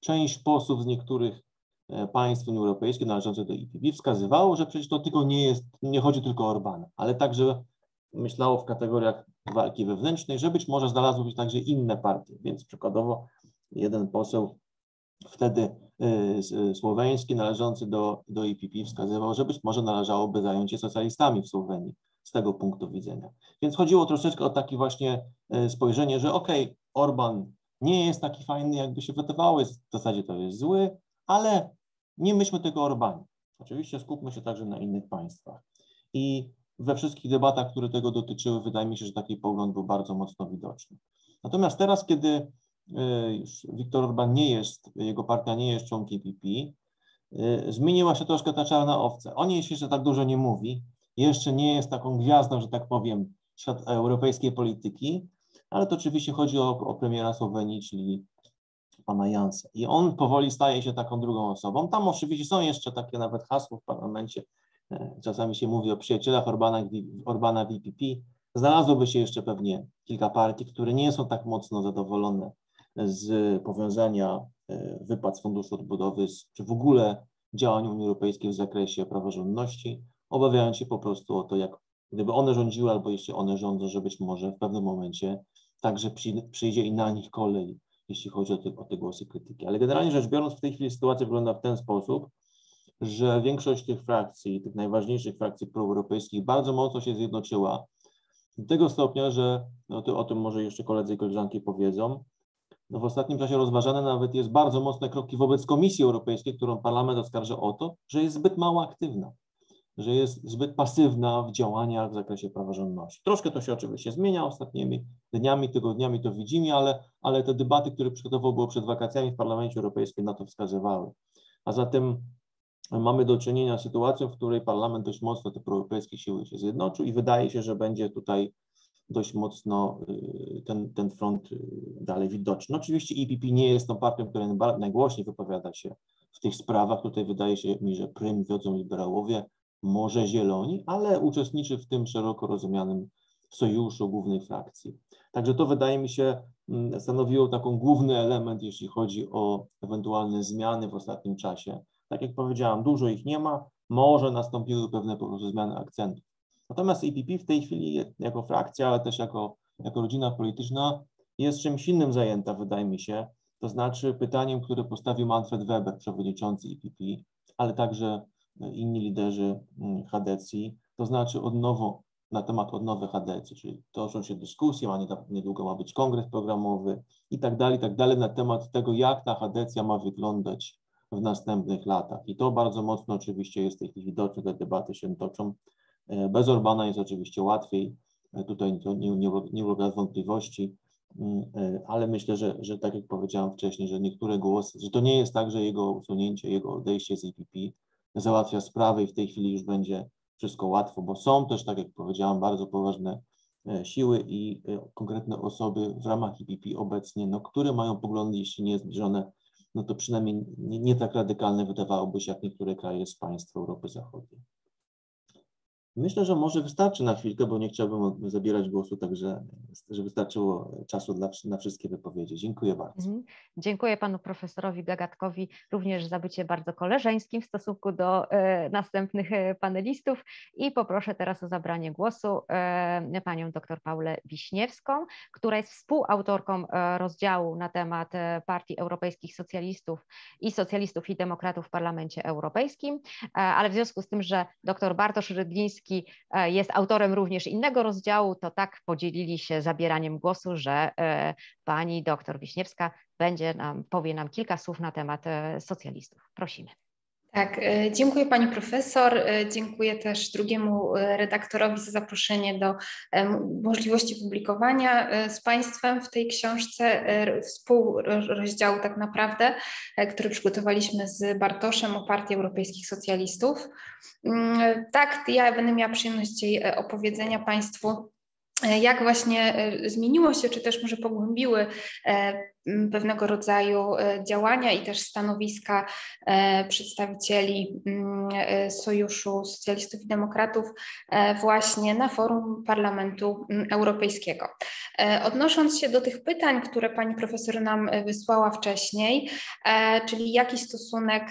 część posłów z niektórych e, państw Unii Europejskiej należących do IPB wskazywało, że przecież to tylko nie jest, nie chodzi tylko o Orbana, ale także myślało w kategoriach walki wewnętrznej, że być może znalazły się także inne partie. Więc przykładowo jeden poseł wtedy y, y, słoweński należący do, do IPP wskazywał, że być może należałoby zająć się socjalistami w Słowenii z tego punktu widzenia. Więc chodziło troszeczkę o takie właśnie y, spojrzenie, że okej, okay, Orban nie jest taki fajny, jakby się wydawało, jest, w zasadzie to jest zły, ale nie myślmy tego Orbanie. Oczywiście skupmy się także na innych państwach. I we wszystkich debatach, które tego dotyczyły, wydaje mi się, że taki pogląd był bardzo mocno widoczny. Natomiast teraz, kiedy e, już Viktor Orban nie jest, jego partia nie jest członkiem PP, e, zmieniła się troszkę ta czarna owca. O niej się jeszcze tak dużo nie mówi, jeszcze nie jest taką gwiazdą, że tak powiem, świat europejskiej polityki, ale to oczywiście chodzi o, o premiera Słowenii, czyli pana Jansa. I on powoli staje się taką drugą osobą. Tam oczywiście są jeszcze takie nawet hasła w parlamencie, czasami się mówi o przyjacielach Orbana, Orbana VPP. Znalazłoby się jeszcze pewnie kilka partii, które nie są tak mocno zadowolone z powiązania e, wypłat z Funduszu Odbudowy, czy w ogóle działań Unii Europejskiej w zakresie praworządności, obawiając się po prostu o to, jak gdyby one rządziły, albo jeśli one rządzą, że być może w pewnym momencie także przyjdzie i na nich kolej, jeśli chodzi o te, o te głosy krytyki. Ale generalnie rzecz biorąc, w tej chwili sytuacja wygląda w ten sposób, że większość tych frakcji, tych najważniejszych frakcji proeuropejskich bardzo mocno się zjednoczyła. Do tego stopnia, że no to, o tym może jeszcze koledzy i koleżanki powiedzą, no w ostatnim czasie rozważane nawet jest bardzo mocne kroki wobec Komisji Europejskiej, którą parlament oskarża o to, że jest zbyt mało aktywna, że jest zbyt pasywna w działaniach w zakresie praworządności. Troszkę to się oczywiście zmienia ostatnimi dniami, tygodniami, to widzimy, ale, ale te debaty, które przygotował przed wakacjami w Parlamencie Europejskim na to wskazywały. A zatem mamy do czynienia z sytuacją, w której parlament dość mocno te proeuropejskie siły się zjednoczył i wydaje się, że będzie tutaj dość mocno y, ten, ten front y, dalej widoczny. Oczywiście EPP nie jest tą partią, która najgłośniej wypowiada się w tych sprawach. Tutaj wydaje się mi, że prym wiodzą liberałowie, może zieloni, ale uczestniczy w tym szeroko rozumianym sojuszu głównej frakcji. Także to wydaje mi się mm, stanowiło taką główny element, jeśli chodzi o ewentualne zmiany w ostatnim czasie. Tak jak powiedziałam, dużo ich nie ma, może nastąpiły pewne po prostu zmiany akcentów. Natomiast EPP w tej chwili jako frakcja, ale też jako, jako rodzina polityczna jest czymś innym zajęta, wydaje mi się. To znaczy pytaniem, które postawił Manfred Weber, przewodniczący EPP, ale także inni liderzy mm, Hadecji, to znaczy odnowo na temat odnowy Hadecji, czyli toczą się dyskusje, a niedługo ma być kongres programowy i tak dalej, i tak dalej, na temat tego, jak ta Hadecja ma wyglądać w następnych latach. I to bardzo mocno oczywiście jest w tej chwili widoczne, te debaty się toczą. E, bez Orbana jest oczywiście łatwiej, e, tutaj to nie, nie, nie ulega wątpliwości, mm, e, ale myślę, że, że tak jak powiedziałem wcześniej, że niektóre głosy, że to nie jest tak, że jego usunięcie, jego odejście z EPP załatwia sprawę i w tej chwili już będzie wszystko łatwo, bo są też, tak jak powiedziałam, bardzo poważne siły i konkretne osoby w ramach EPP obecnie, no, które mają poglądy, jeśli nie zbliżone, no to przynajmniej nie, nie tak radykalne wydawałoby się, jak niektóre kraje z państw Europy Zachodniej. Myślę, że może wystarczy na chwilkę, bo nie chciałbym zabierać głosu, także żeby wystarczyło czasu dla, na wszystkie wypowiedzi. Dziękuję bardzo. Mhm. Dziękuję panu profesorowi Gagatkowi również za bycie bardzo koleżeńskim w stosunku do e, następnych e, panelistów i poproszę teraz o zabranie głosu e, panią dr Paulę Wiśniewską, która jest współautorką rozdziału na temat Partii Europejskich Socjalistów i Socjalistów i Demokratów w Parlamencie Europejskim, ale w związku z tym, że dr Bartosz Rydliński E, jest autorem również innego rozdziału, to tak podzielili się zabieraniem głosu, że e, pani doktor Wiśniewska będzie nam, powie nam kilka słów na temat e, socjalistów. Prosimy. Tak, dziękuję Pani Profesor, dziękuję też drugiemu redaktorowi za zaproszenie do możliwości publikowania z Państwem w tej książce współrozdziału tak naprawdę, który przygotowaliśmy z Bartoszem o Partii Europejskich Socjalistów. Mm, tak, ja będę miała przyjemność e, opowiedzenia Państwu e, jak właśnie e, zmieniło się, czy też może pogłębiły pewnego rodzaju e, działania i też stanowiska e, przedstawicieli e, Sojuszu Socjalistów i Demokratów właśnie na forum Parlamentu Europejskiego. Odnosząc się do tych pytań, które pani profesor nam wysłała wcześniej, czyli jaki stosunek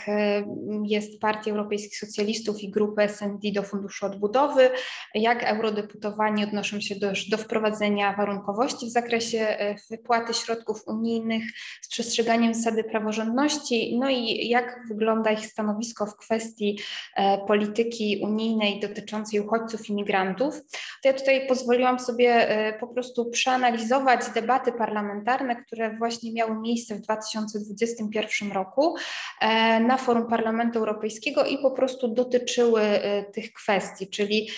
jest Partii Europejskich Socjalistów i grupy SND do Funduszu Odbudowy, jak eurodeputowani odnoszą się do, do wprowadzenia warunkowości w zakresie wypłaty środków unijnych, z przestrzeganiem zasady praworządności, no i jak wygląda ich stanowisko w kwestii e, polityki unijnej dotyczącej uchodźców i migrantów. To ja tutaj pozwoliłam sobie e, po prostu przeanalizować debaty parlamentarne, które właśnie miały miejsce w 2021 roku e, na forum Parlamentu Europejskiego i po prostu dotyczyły tych kwestii, czyli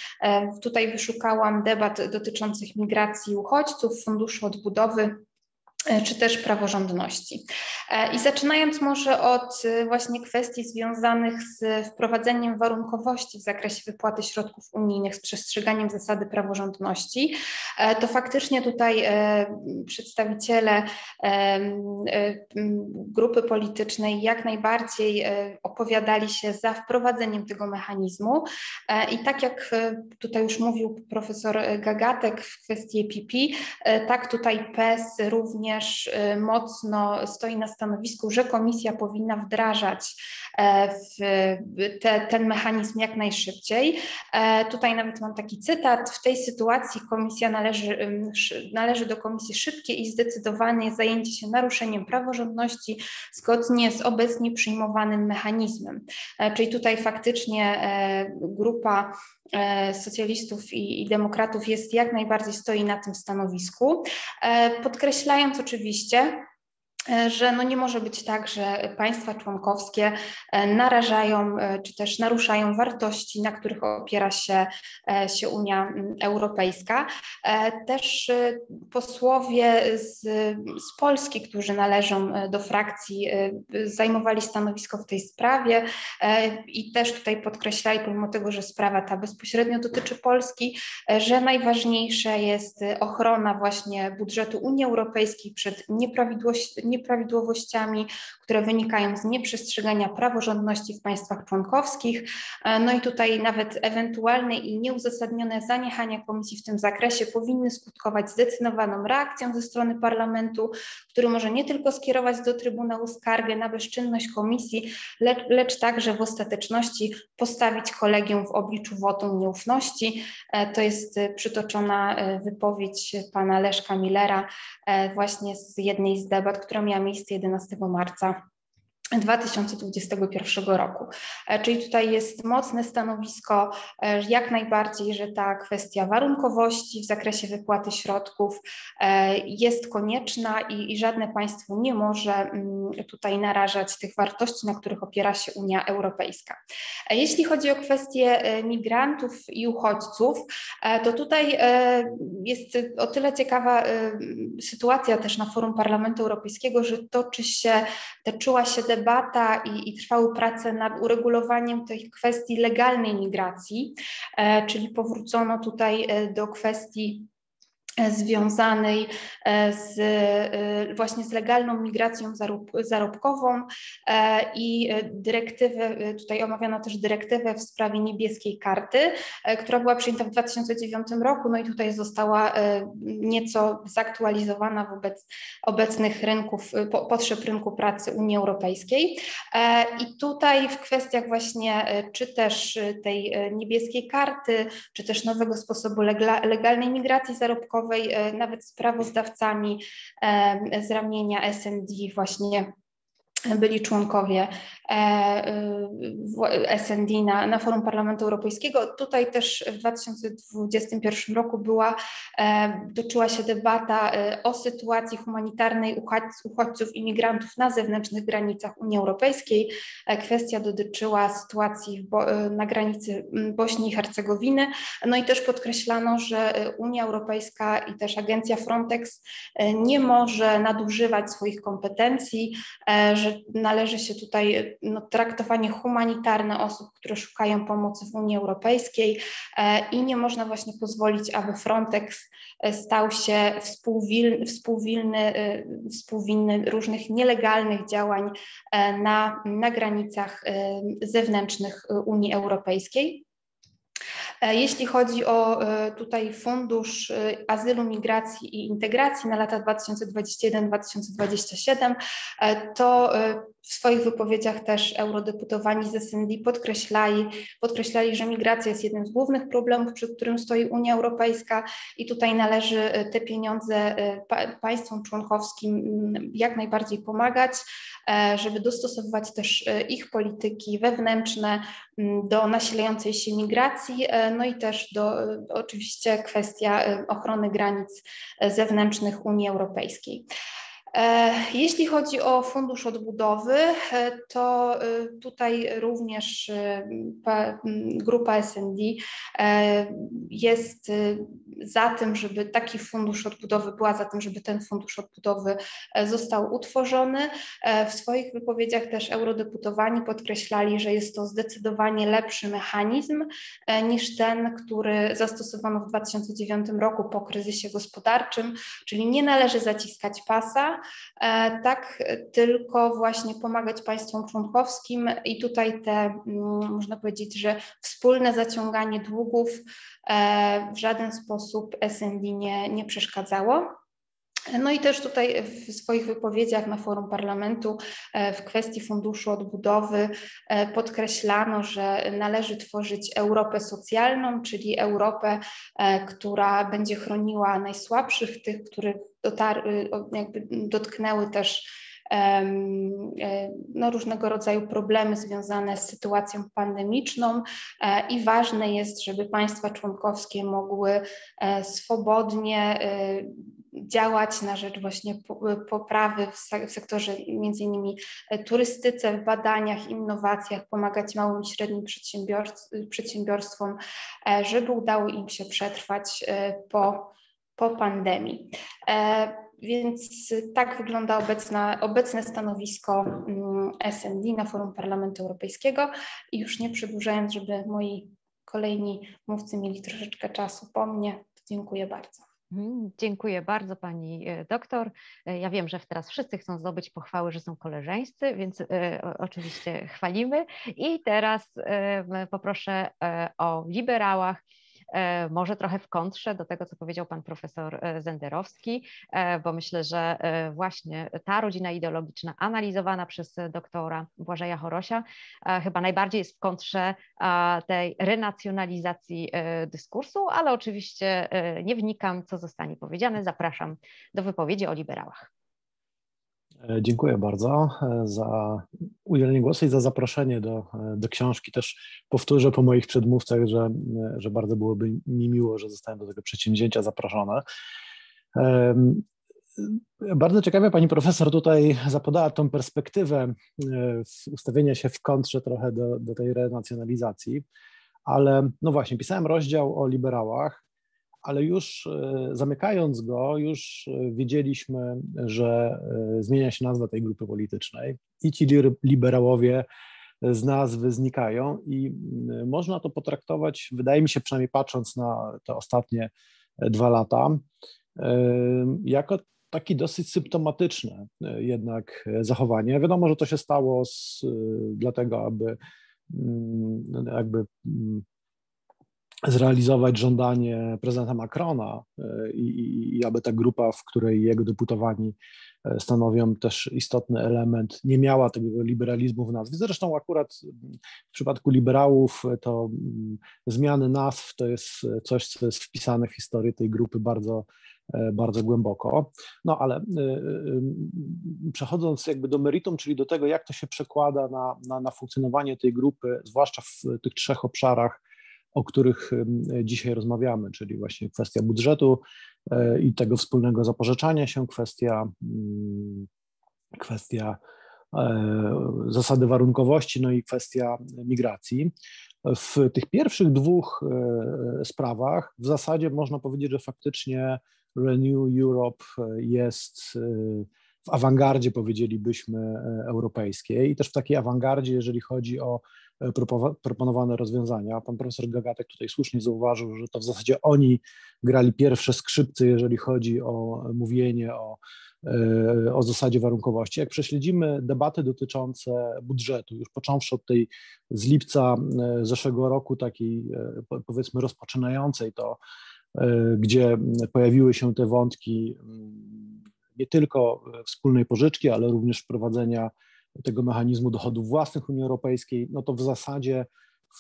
tutaj wyszukałam debat dotyczących migracji i uchodźców, funduszu odbudowy czy też praworządności. E, I zaczynając może od e, właśnie kwestii związanych z wprowadzeniem warunkowości w zakresie wypłaty środków unijnych z przestrzeganiem zasady praworządności, to faktycznie tutaj przedstawiciele grupy politycznej jak najbardziej opowiadali się za wprowadzeniem tego mechanizmu. I tak jak tutaj już mówił profesor Gagatek w kwestii EPP, tak tutaj PES również również y, mocno stoi na stanowisku, że komisja powinna wdrażać e, te, ten mechanizm jak najszybciej. E, tutaj nawet mam taki cytat. W tej sytuacji komisja należy, należy do komisji szybkie i zdecydowane zajęcie się naruszeniem praworządności zgodnie z obecnie przyjmowanym mechanizmem. E, czyli tutaj faktycznie grupa socjalistów i, demokratów jest jak najbardziej stoi na tym stanowisku, podkreślając oczywiście, E, że no nie może być tak, że państwa członkowskie e, narażają e, czy też naruszają wartości, na których opiera się, się Unia Europejska. Też posłowie z, z Polski, którzy należą do frakcji, zajmowali stanowisko w tej sprawie i też tutaj podkreślali, pomimo tego, że sprawa ta bezpośrednio dotyczy Polski, że najważniejsze jest ochrona właśnie budżetu Unii Europejskiej przed nieprawidłowościami nieprawidłowościami, które wynikają z nieprzestrzegania praworządności w państwach członkowskich. E, no i tutaj nawet ewentualne i nieuzasadnione zaniechania Komisji w tym zakresie powinny skutkować zdecydowaną reakcją ze strony Parlamentu, który może nie tylko skierować do Trybunału skargę na bezczynność Komisji, lecz, lecz także w ostateczności postawić kolegium w obliczu wotum nieufności. E, to jest przytoczona e, wypowiedź pana Leszka Millera właśnie z jednej z debat, która miała miejsce 11 marca 2021 roku. E, czyli tutaj jest mocne stanowisko, e, jak najbardziej, że ta kwestia warunkowości w zakresie wypłaty środków e, jest konieczna i, i żadne państwo nie może mm, tutaj narażać tych wartości, na których opiera się Unia Europejska. Jeśli chodzi o kwestie migrantów i uchodźców, to tutaj jest o tyle ciekawa sytuacja też na forum Parlamentu Europejskiego, że toczy się, toczyła się debata debata i, i trwały prace nad uregulowaniem tej kwestii legalnej migracji, e, czyli powrócono tutaj e, do kwestii związanej e, z, e, właśnie z legalną migracją zarobkową e, i dyrektywę, tutaj omawiano też dyrektywę w sprawie niebieskiej karty, która była przyjęta w 2009 roku, no i tutaj została nieco zaktualizowana wobec obecnych rynków, potrzeb rynku pracy Unii Europejskiej. I tutaj w kwestiach właśnie czy też tej niebieskiej karty, czy też nowego sposobu legalnej migracji zarobkowej, E, nawet sprawozdawcami z ramienia SND właśnie byli członkowie e, SND na, na forum Parlamentu Europejskiego. Tutaj też w 2021 roku była, toczyła się debata o sytuacji humanitarnej uchodźców, imigrantów na zewnętrznych granicach Unii Europejskiej. Kwestia dotyczyła sytuacji na granicy Bośni i Hercegowiny. No i też podkreślano, że Unia Europejska i też agencja Frontex nie może nadużywać swoich kompetencji, że że należy się tutaj no, traktowanie humanitarne osób, które szukają pomocy w Unii Europejskiej e, i nie można właśnie pozwolić, aby Frontex e, stał się współwilny, współwilny, e, współwinny różnych nielegalnych działań na, na granicach zewnętrznych Unii Europejskiej. E, jeśli chodzi o e, tutaj Fundusz e, Azylu, Migracji i Integracji na lata 2021-2027, to w swoich wypowiedziach też eurodeputowani z SND podkreślali, podkreślali, że migracja jest jednym z głównych problemów, przed którym stoi Unia Europejska i tutaj należy te pieniądze państwom członkowskim mm, jak najbardziej pomagać, żeby dostosowywać też ich polityki wewnętrzne mm, do nasilającej się migracji, no i też do, oczywiście kwestia ochrony granic zewnętrznych Unii Europejskiej. E, jeśli chodzi o Fundusz Odbudowy, e, to e, tutaj również grupa SND jest za tym, żeby taki Fundusz Odbudowy, była za tym, żeby ten Fundusz Odbudowy został utworzony. W swoich wypowiedziach też eurodeputowani podkreślali, że jest to zdecydowanie lepszy mechanizm niż ten, który zastosowano w 2009 roku po kryzysie gospodarczym, czyli nie należy zaciskać pasa, tak tylko właśnie pomagać państwom członkowskim i tutaj te, mm, można powiedzieć, że wspólne zaciąganie długów e, w żaden sposób SND nie, nie przeszkadzało. No i też tutaj w swoich wypowiedziach na forum parlamentu e, w kwestii funduszu odbudowy podkreślano, że należy tworzyć Europę socjalną, czyli Europę, która będzie chroniła najsłabszych, tych, których dotarły, jakby dotknęły też e, no, różnego rodzaju problemy związane z sytuacją pandemiczną e, i ważne jest, żeby państwa członkowskie mogły e, swobodnie działać na rzecz właśnie poprawy w sektorze między innymi turystyce, w badaniach, innowacjach, pomagać małym i średnim przedsiębiorstwom, żeby udało im się przetrwać po po pandemii. E, więc tak wygląda obecna, obecne stanowisko mm, SND na forum Parlamentu Europejskiego i już nie przedłużając, żeby moi kolejni mówcy mieli troszeczkę czasu po mnie, dziękuję bardzo. Mhm, dziękuję bardzo pani e, doktor. E, ja wiem, że teraz wszyscy chcą zdobyć pochwały, że są koleżeńscy, więc oczywiście chwalimy. I teraz poproszę o liberałach E, może trochę w kontrze do tego, co powiedział pan profesor e, Zenderowski, e, bo myślę, że właśnie ta rodzina ideologiczna analizowana przez doktora Błażeja Chorosia chyba najbardziej jest w kontrze tej renacjonalizacji dyskursu, ale oczywiście nie wnikam, co zostanie powiedziane. Zapraszam do wypowiedzi o liberałach. E, dziękuję bardzo e, za udzielenie głosu i za zaproszenie do, e, do książki. Też powtórzę po moich przedmówcach, że, że bardzo byłoby mi miło, że zostałem do tego przedsięwzięcia zaproszony. Bardzo ciekawie pani profesor tutaj zapodała tą perspektywę ustawienia się w kontrze trochę do, do tej renacjonalizacji, ale no właśnie, pisałem rozdział o liberałach ale już e, zamykając go, już e, wiedzieliśmy, że e, zmienia się nazwa tej grupy politycznej i ci liberałowie z nazwy znikają i można to potraktować, wydaje mi się, przynajmniej patrząc na te ostatnie dwa lata, jako taki dosyć symptomatyczne jednak zachowanie. Wiadomo, że to się stało z, dlatego, aby jakby zrealizować żądanie prezydenta Macrona e, i, i, aby ta grupa, w której jego deputowani e, stanowią też istotny element, nie miała tego liberalizmu w nazwie. Zresztą akurat w przypadku liberałów to mm, zmiany nazw to jest coś, co jest wpisane w historię tej grupy bardzo, e, bardzo głęboko. No ale przechodząc jakby do meritum, czyli do tego, jak to się przekłada na, na, na funkcjonowanie tej grupy, zwłaszcza w tych trzech obszarach, o których dzisiaj rozmawiamy, czyli właśnie kwestia budżetu e, i tego wspólnego zapożyczania się, kwestia, mm, kwestia e, zasady warunkowości, no i kwestia migracji. W tych pierwszych dwóch e, sprawach w zasadzie można powiedzieć, że faktycznie Renew Europe jest w awangardzie, powiedzielibyśmy, europejskiej i też w takiej awangardzie, jeżeli chodzi o proponowane rozwiązania. Pan profesor Gagatek tutaj słusznie zauważył, że to w zasadzie oni grali pierwsze skrzypce, jeżeli chodzi o mówienie o, e, o zasadzie warunkowości. Jak prześledzimy debaty dotyczące budżetu, już począwszy od tej z lipca e, zeszłego roku, takiej e, powiedzmy rozpoczynającej to, gdzie pojawiły się te wątki mm, nie tylko wspólnej pożyczki, ale również wprowadzenia tego mechanizmu dochodów własnych Unii Europejskiej, no to w zasadzie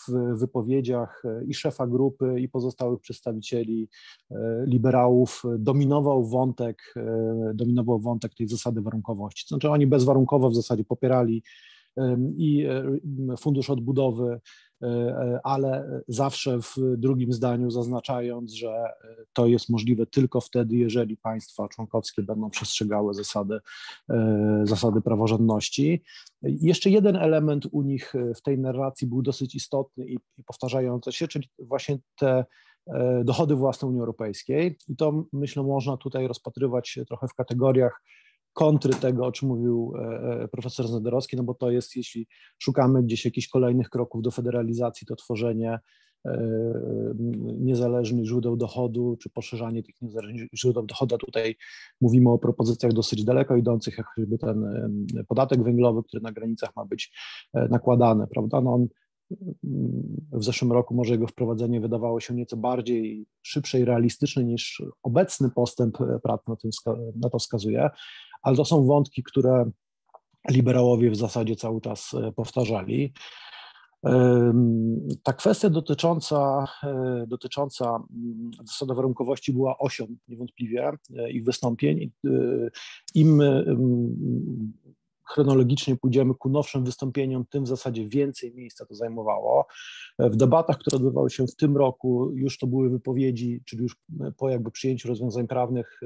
w wypowiedziach i szefa grupy, i pozostałych przedstawicieli e, liberałów dominował wątek, e, dominował wątek tej zasady warunkowości. Znaczy oni bezwarunkowo w zasadzie popierali i e, fundusz odbudowy ale zawsze w drugim zdaniu zaznaczając, że to jest możliwe tylko wtedy, jeżeli państwa członkowskie będą przestrzegały zasady, zasady praworządności. Jeszcze jeden element u nich w tej narracji był dosyć istotny i, i powtarzający się, czyli właśnie te dochody własne Unii Europejskiej. I to myślę można tutaj rozpatrywać trochę w kategoriach kontry tego, o czym mówił e, e, profesor Zederowski, no bo to jest, jeśli szukamy gdzieś jakichś kolejnych kroków do federalizacji, to tworzenie e, niezależnych źródeł dochodu, czy poszerzanie tych niezależnych źródeł dochodu. Tutaj mówimy o propozycjach dosyć daleko idących, jak choćby ten podatek węglowy, który na granicach ma być nakładany, prawda? No on w zeszłym roku może jego wprowadzenie wydawało się nieco bardziej szybsze i realistyczne niż obecny postęp prac na, tym, na to wskazuje, ale to są wątki, które liberałowie w zasadzie cały czas e, powtarzali. Ta kwestia dotycząca, e, dotycząca mm, zasady warunkowości była osią niewątpliwie e, ich wystąpień. Im chronologicznie pójdziemy ku nowszym wystąpieniom, tym w zasadzie więcej miejsca to zajmowało. W debatach, które odbywały się w tym roku, już to były wypowiedzi, czyli już po jakby przyjęciu rozwiązań prawnych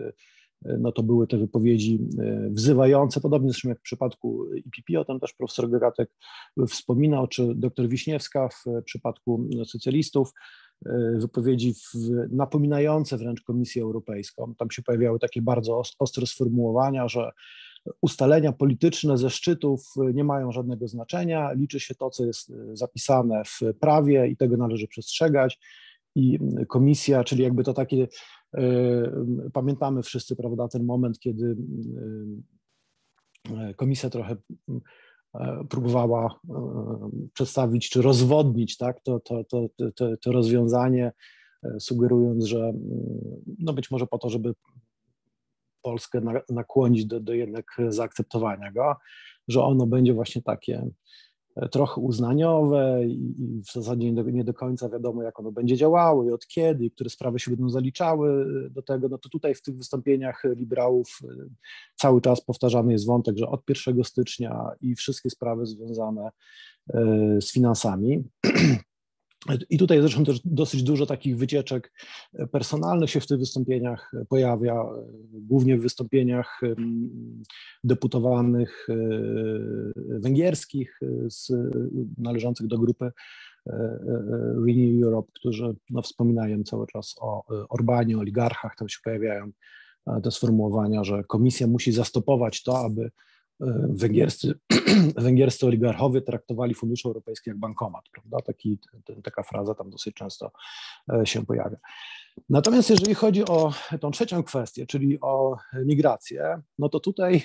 no to były te wypowiedzi e, wzywające, podobnie zresztą jak w przypadku IPP, o tym też profesor Gogatek wspominał, czy doktor Wiśniewska w przypadku socjalistów, e, wypowiedzi w, napominające wręcz Komisję Europejską. Tam się pojawiały takie bardzo ostre sformułowania, że ustalenia polityczne ze szczytów nie mają żadnego znaczenia, liczy się to, co jest zapisane w prawie i tego należy przestrzegać. I komisja, czyli jakby to takie pamiętamy wszyscy, prawda, ten moment, kiedy yy, komisja trochę yy, próbowała przedstawić czy rozwodnić tak, to, to, to, to, to rozwiązanie, sugerując, że no być może po to, żeby Polskę nakłonić do, do jednak zaakceptowania go, że ono będzie właśnie takie trochę uznaniowe i w zasadzie nie do, nie do, końca wiadomo, jak ono będzie działało i od kiedy, i które sprawy się będą zaliczały do tego, no to tutaj w tych wystąpieniach liberałów y, cały czas powtarzany jest wątek, że od 1 stycznia i wszystkie sprawy związane z finansami I tutaj zresztą też dosyć dużo takich wycieczek personalnych się w tych wystąpieniach pojawia, głównie w wystąpieniach deputowanych e, węgierskich z, należących do grupy e, e, Renew Europe, którzy no, wspominają cały czas o Orbanie, oligarchach, tam się pojawiają te sformułowania, że komisja musi zastopować to, aby węgierscy, węgierscy oligarchowie traktowali fundusze europejskie jak bankomat, prawda? Taki, taka fraza tam dosyć często e, się pojawia. Natomiast jeżeli chodzi o tą trzecią kwestię, czyli o migrację, no to tutaj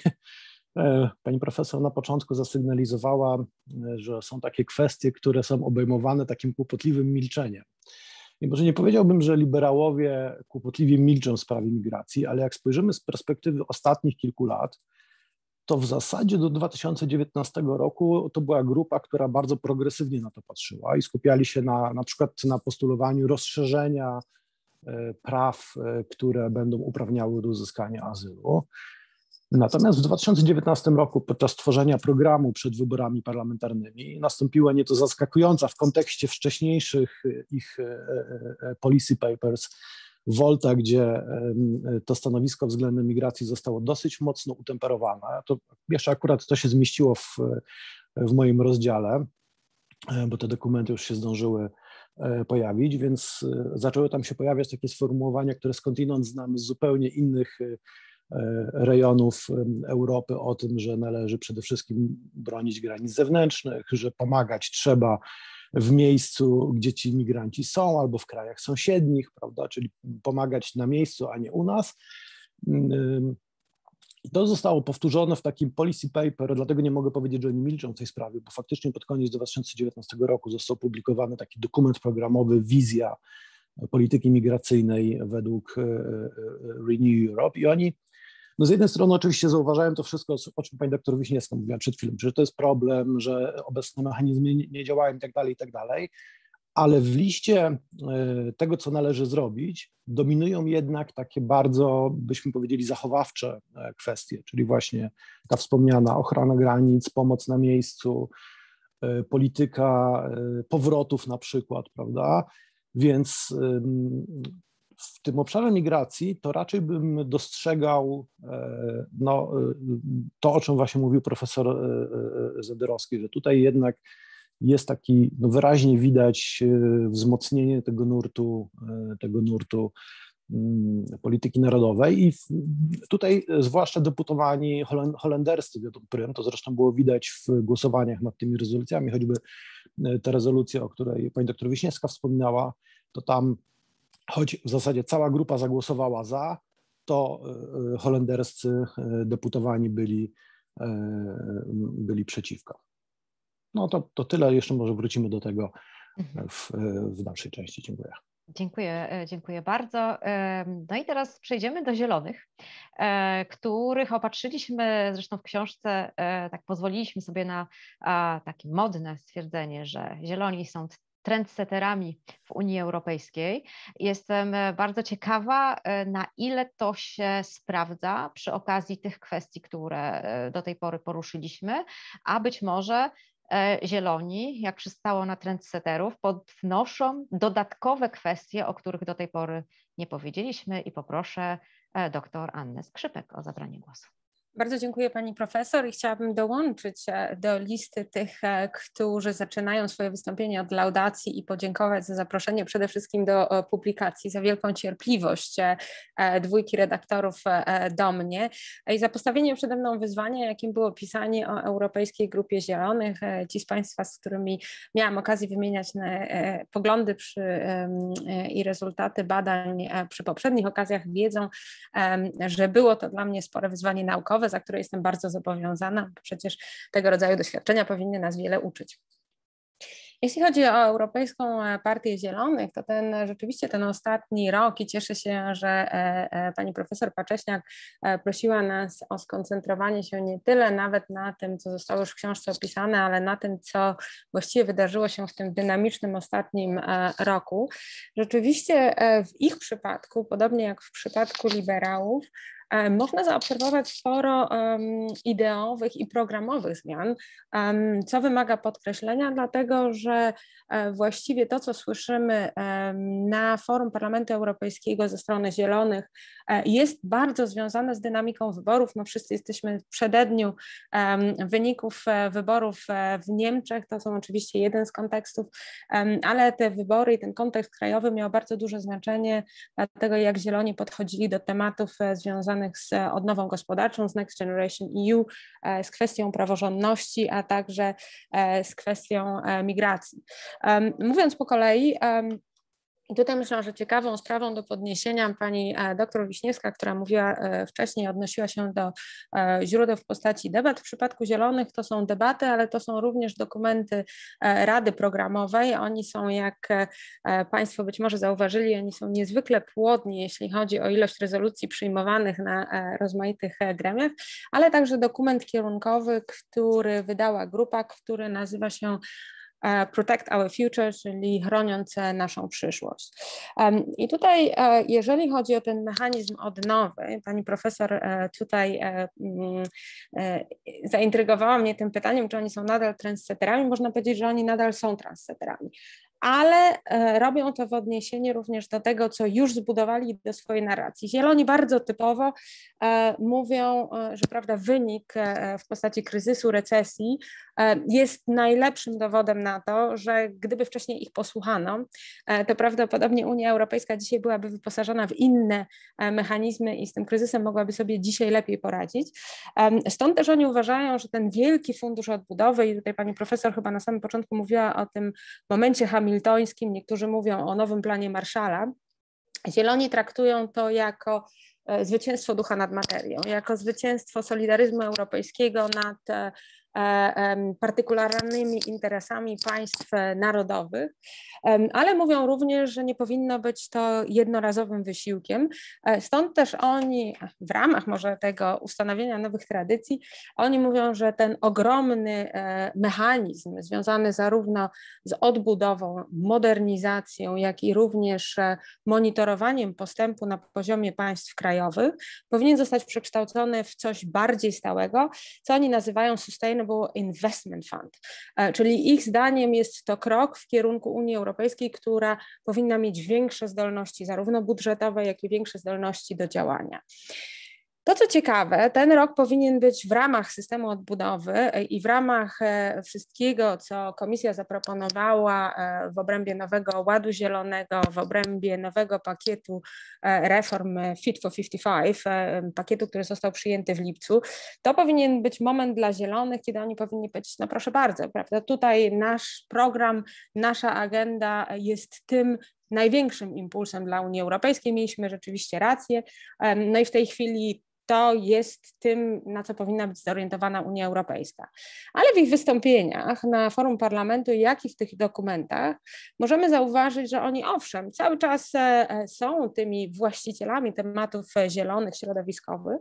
e, pani profesor na początku zasygnalizowała, e, że są takie kwestie, które są obejmowane takim kłopotliwym milczeniem. I może nie powiedziałbym, że liberałowie kłopotliwie milczą w sprawie migracji, ale jak spojrzymy z perspektywy ostatnich kilku lat, to w zasadzie do 2019 roku to była grupa, która bardzo progresywnie na to patrzyła i skupiali się na, na przykład na postulowaniu rozszerzenia e, praw, e, które będą uprawniały do uzyskania azylu. Natomiast w 2019 roku, podczas tworzenia programu przed wyborami parlamentarnymi, nastąpiła nieco zaskakująca w kontekście wcześniejszych ich e, policy papers Volta, gdzie to stanowisko względem migracji zostało dosyć mocno utemperowane. To jeszcze akurat to się zmieściło w, w moim rozdziale, e, bo te dokumenty już się zdążyły e, pojawić, więc e, zaczęły tam się pojawiać takie sformułowania, które skądinąd znamy z zupełnie innych rejonów Europy o tym, że należy przede wszystkim bronić granic zewnętrznych, że pomagać trzeba w miejscu, gdzie ci migranci są, albo w krajach sąsiednich, prawda, czyli pomagać na miejscu, a nie u nas. I to zostało powtórzone w takim policy paper, dlatego nie mogę powiedzieć, że oni milczą w tej sprawie, bo faktycznie pod koniec 2019 roku został opublikowany taki dokument programowy, wizja polityki migracyjnej według e, e, Renew Europe i oni no z jednej strony oczywiście zauważałem to wszystko, o czym pani doktor Wiśniewska mówiła przed chwilą, że to jest problem, że obecne mechanizmy nie działają i tak dalej, i tak dalej, ale w liście e, tego, co należy zrobić, dominują jednak takie bardzo, byśmy powiedzieli, zachowawcze e, kwestie, czyli właśnie ta wspomniana ochrona granic, pomoc na miejscu, polityka powrotów na przykład, prawda? Więc w tym obszarze migracji to raczej bym dostrzegał no, to, o czym właśnie mówił profesor Zaderowski, że tutaj jednak jest taki, no wyraźnie widać wzmocnienie tego nurtu, tego nurtu Mm, polityki narodowej. I tutaj zwłaszcza deputowani holenderscy prym, to zresztą było widać w głosowaniach nad tymi rezolucjami, choćby e, ta rezolucja, o której pani doktor Wiśniewska wspominała, to tam choć w zasadzie cała grupa zagłosowała za, to e, e, holenderscy deputowani byli, byli przeciwko. No to, to tyle, jeszcze może wrócimy do tego mhm. w, w dalszej części. Dziękuję. Dziękuję, e, dziękuję bardzo. No i teraz przejdziemy do zielonych, e, których opatrzyliśmy zresztą w książce, e, tak pozwoliliśmy sobie na takie modne stwierdzenie, że zieloni są trendsetterami w Unii Europejskiej. Jestem bardzo ciekawa, na ile to się sprawdza przy okazji tych kwestii, które do tej pory poruszyliśmy, a być może E, zieloni, jak przystało na trendsetterów, podnoszą dodatkowe kwestie, o których do tej pory nie powiedzieliśmy i poproszę e, dr Annę Skrzypek o zabranie głosu. Bardzo dziękuję Pani Profesor i chciałabym dołączyć e, do listy tych, e, którzy zaczynają swoje wystąpienie od laudacji i podziękować za zaproszenie przede wszystkim do publikacji, za wielką cierpliwość e, dwójki redaktorów do mnie i za postawienie przede mną wyzwania, jakim było pisanie o Europejskiej Grupie Zielonych. Ci z Państwa, z którymi miałam okazję wymieniać poglądy przy, i rezultaty badań przy poprzednich okazjach wiedzą, że było to dla mnie spore wyzwanie naukowe, za które jestem bardzo zobowiązana, bo przecież tego rodzaju doświadczenia powinny nas wiele uczyć. Jeśli chodzi o Europejską Partię Zielonych, to ten rzeczywiście ten ostatni rok i cieszę się, że e, e, pani profesor Pacześniak e, prosiła nas o skoncentrowanie się nie tyle nawet na tym, co zostało już w książce opisane, ale na tym, co właściwie wydarzyło się w tym dynamicznym ostatnim roku. Rzeczywiście w ich przypadku, podobnie jak w przypadku liberałów, można zaobserwować sporo ideowych i programowych zmian, co wymaga podkreślenia, dlatego że e, właściwie to, co słyszymy na forum Parlamentu Europejskiego ze strony Zielonych, e, jest bardzo związane z dynamiką wyborów. No wszyscy jesteśmy w przededniu wyników wyborów w Niemczech, to są oczywiście jeden z kontekstów, ale te wybory i ten kontekst krajowy miał bardzo duże znaczenie, dlatego jak Zieloni podchodzili do tematów związanych związanych z odnową gospodarczą, z Next Generation EU, e, z kwestią praworządności, a także e, z kwestią e, migracji. Mówiąc po kolei, i tutaj myślę, że ciekawą sprawą do podniesienia pani e, doktor Wiśniewska, która mówiła e, wcześniej, odnosiła się do e, źródeł w postaci debat. W przypadku Zielonych to są debaty, ale to są również dokumenty Rady Programowej. Oni są, jak Państwo być może zauważyli, oni są niezwykle płodni, jeśli chodzi o ilość rezolucji przyjmowanych na rozmaitych gremiach, ale także dokument kierunkowy, który wydała grupa, który nazywa się protect Our Future, czyli chroniąc naszą przyszłość. I tutaj, e, jeżeli chodzi o ten mechanizm odnowy, pani profesor e, tutaj mm, zaintrygowała mnie tym pytaniem, czy oni są nadal trendsetterami. Można powiedzieć, że oni nadal są trendsetterami ale e, robią to w odniesieniu również do tego, co już zbudowali do swojej narracji. Zieloni bardzo typowo e, mówią, e, że prawda, wynik w postaci kryzysu, recesji jest najlepszym dowodem na to, że gdyby wcześniej ich posłuchano, to prawdopodobnie Unia Europejska dzisiaj byłaby wyposażona w inne mechanizmy i z tym kryzysem mogłaby sobie dzisiaj lepiej poradzić. Stąd też oni uważają, że ten wielki fundusz odbudowy, i tutaj pani profesor chyba na samym początku mówiła o tym momencie hamiltońskim, niektórzy mówią o nowym planie Marszala. Zieloni traktują to jako e, zwycięstwo ducha nad materią, jako zwycięstwo solidaryzmu europejskiego nad e, partykularnymi interesami państw narodowych, ale mówią również, że nie powinno być to jednorazowym wysiłkiem. E, stąd też oni, w ramach może tego ustanowienia nowych tradycji, oni mówią, że ten ogromny e, mechanizm związany zarówno z odbudową, modernizacją, jak i również monitorowaniem postępu na poziomie państw krajowych powinien zostać przekształcony w coś bardziej stałego, co oni nazywają sustainable Sustainable Investment Fund, czyli ich zdaniem jest to krok w kierunku Unii Europejskiej, która powinna mieć większe zdolności, zarówno budżetowe, jak i większe zdolności do działania. To, co ciekawe, ten rok powinien być w ramach systemu odbudowy e, i w ramach e, wszystkiego, co Komisja zaproponowała e, w obrębie nowego Ładu Zielonego, w obrębie nowego pakietu reform Fit for 55, pakietu, który został przyjęty w lipcu. To powinien być moment dla Zielonych, kiedy oni powinni powiedzieć, no proszę bardzo, prawda, tutaj nasz program, nasza agenda jest tym, największym impulsem dla Unii Europejskiej. Mieliśmy rzeczywiście rację. No i w tej chwili to jest tym, na co powinna być zorientowana Unia Europejska. Ale w ich wystąpieniach na forum parlamentu, jak i w tych dokumentach, możemy zauważyć, że oni owszem, cały czas e, e, są tymi właścicielami tematów e, zielonych, środowiskowych,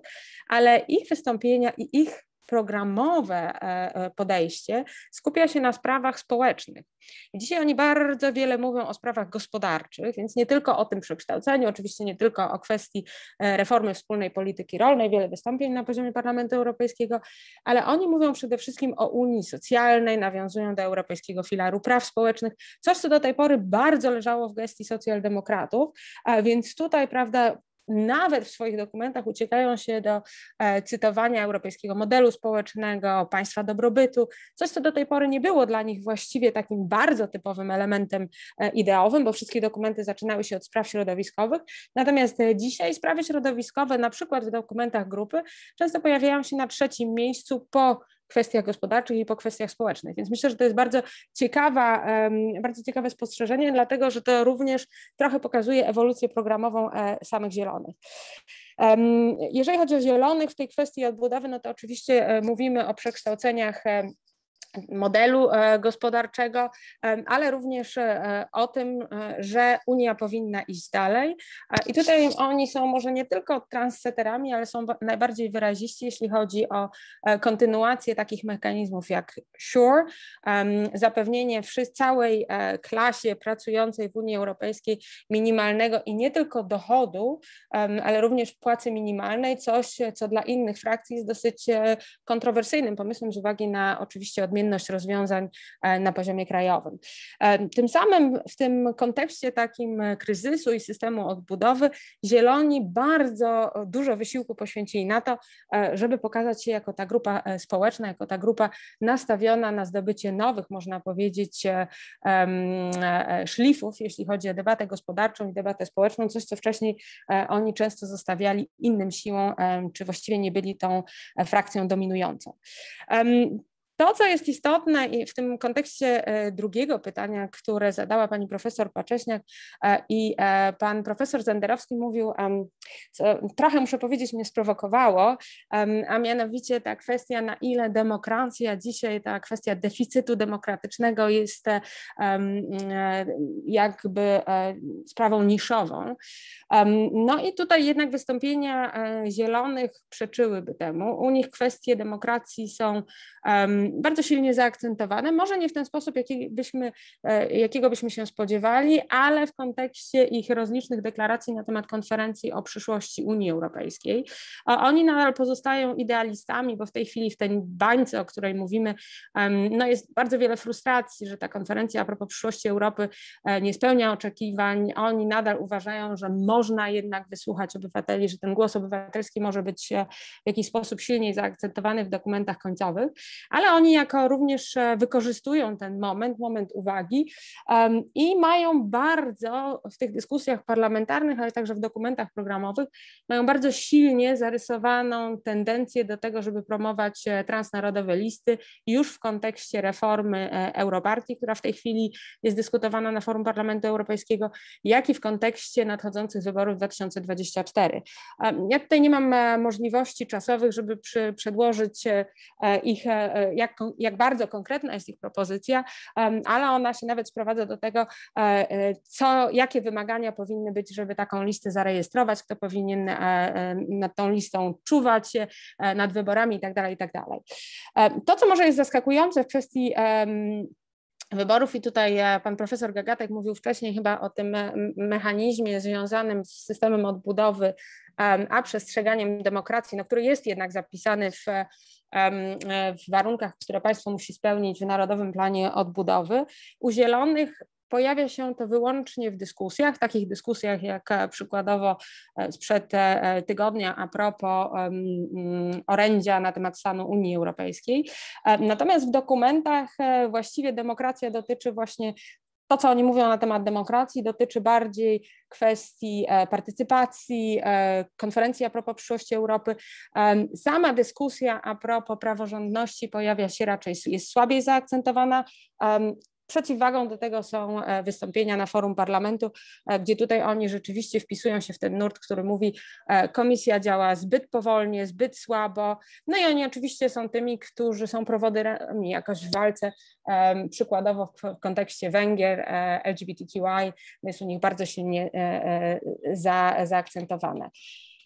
ale ich wystąpienia i ich programowe e, e, podejście skupia się na sprawach społecznych. Dzisiaj oni bardzo wiele mówią o sprawach gospodarczych, więc nie tylko o tym przekształceniu, oczywiście nie tylko o kwestii e, reformy wspólnej polityki rolnej, wiele wystąpień na poziomie Parlamentu Europejskiego, ale oni mówią przede wszystkim o Unii Socjalnej, nawiązują do Europejskiego Filaru Praw Społecznych, coś, co do tej pory bardzo leżało w gestii socjaldemokratów, a więc tutaj, prawda, nawet w swoich dokumentach uciekają się do e, cytowania europejskiego modelu społecznego, państwa dobrobytu, coś, co do tej pory nie było dla nich właściwie takim bardzo typowym elementem e, ideowym, bo wszystkie dokumenty zaczynały się od spraw środowiskowych. Natomiast e, dzisiaj sprawy środowiskowe, na przykład w dokumentach grupy, często pojawiają się na trzecim miejscu po kwestiach gospodarczych i po kwestiach społecznych. Więc myślę, że to jest bardzo ciekawa, bardzo ciekawe spostrzeżenie, dlatego że to również trochę pokazuje ewolucję programową e, samych zielonych. Jeżeli chodzi o zielonych w tej kwestii odbudowy, no to oczywiście e, mówimy o przekształceniach modelu e, gospodarczego, ale również e, o tym, e, że Unia powinna iść dalej. I tutaj oni są może nie tylko transseterami, ale są najbardziej wyraziści, jeśli chodzi o kontynuację takich mechanizmów jak SURE, zapewnienie całej klasie pracującej w Unii Europejskiej minimalnego i nie tylko dochodu, ale również płacy minimalnej, coś, co dla innych frakcji jest dosyć kontrowersyjnym pomysłem z uwagi na oczywiście odmienność zmienność rozwiązań e, na poziomie krajowym. E, tym samym w tym kontekście takim kryzysu i systemu odbudowy Zieloni bardzo dużo wysiłku poświęcili na to, e, żeby pokazać się jako ta grupa społeczna, jako ta grupa nastawiona na zdobycie nowych, można powiedzieć, szlifów, jeśli chodzi o debatę gospodarczą i debatę społeczną, coś, co wcześniej oni często zostawiali innym siłom, czy właściwie nie byli tą frakcją dominującą. To, co jest istotne i w tym kontekście e, drugiego pytania, które zadała pani profesor Pacześniak e, i e, pan profesor Zenderowski mówił, co trochę muszę powiedzieć mnie sprowokowało, a mianowicie ta kwestia, na ile demokracja dzisiaj, ta kwestia deficytu demokratycznego jest jakby sprawą niszową. No i tutaj jednak wystąpienia zielonych przeczyłyby temu. U nich kwestie demokracji są bardzo silnie zaakcentowane, może nie w ten sposób, jaki byśmy, e, jakiego byśmy się spodziewali, ale w kontekście ich rozlicznych deklaracji na temat konferencji o przyszłości Unii Europejskiej. Oni nadal pozostają idealistami, bo w tej chwili w tej bańce, o której mówimy, no jest bardzo wiele frustracji, że ta konferencja a propos przyszłości Europy e, nie spełnia oczekiwań. Oni nadal uważają, że można jednak wysłuchać obywateli, że ten głos obywatelski może być e, w jakiś sposób silniej zaakcentowany w dokumentach końcowych, ale oni jako również e, wykorzystują ten moment, moment uwagi i mają bardzo w tych dyskusjach parlamentarnych, ale także w dokumentach programowych, mają bardzo silnie zarysowaną tendencję do tego, żeby promować e, transnarodowe listy już w kontekście reformy e, Europartii, która w tej chwili jest dyskutowana na forum Parlamentu Europejskiego, jak i w kontekście nadchodzących wyborów 2024. Ja tutaj nie mam możliwości czasowych, żeby przy, przedłożyć ich jak, jak bardzo konkretna jest ich propozycja, ale ona się nawet sprowadza do tego, e, e, co, jakie wymagania powinny być, żeby taką listę zarejestrować, kto powinien e, nad tą listą czuwać, nad wyborami itd. Tak itd. Tak to, co może jest zaskakujące w kwestii wyborów i tutaj pan profesor Gagatek mówił wcześniej chyba o tym mechanizmie związanym z systemem odbudowy, a przestrzeganiem demokracji, no, który jest jednak zapisany w w warunkach, które państwo musi spełnić w Narodowym Planie Odbudowy. U Zielonych pojawia się to wyłącznie w dyskusjach, takich dyskusjach jak e, przykładowo e, sprzed e, tygodnia a propos um, orędzia na temat stanu Unii Europejskiej. Natomiast w dokumentach właściwie demokracja dotyczy właśnie to, co oni mówią na temat demokracji, dotyczy bardziej kwestii partycypacji, konferencji a propos przyszłości Europy. Sama dyskusja a propos praworządności pojawia się raczej, jest słabiej zaakcentowana. Przeciwwagą do tego są e, wystąpienia na forum parlamentu, e, gdzie tutaj oni rzeczywiście wpisują się w ten nurt, który mówi, e, komisja działa zbyt powolnie, zbyt słabo. No i oni oczywiście są tymi, którzy są prowodyrami jakoś w walce, przykładowo w kontekście Węgier, LGBTQI, jest u nich bardzo silnie za, zaakcentowane.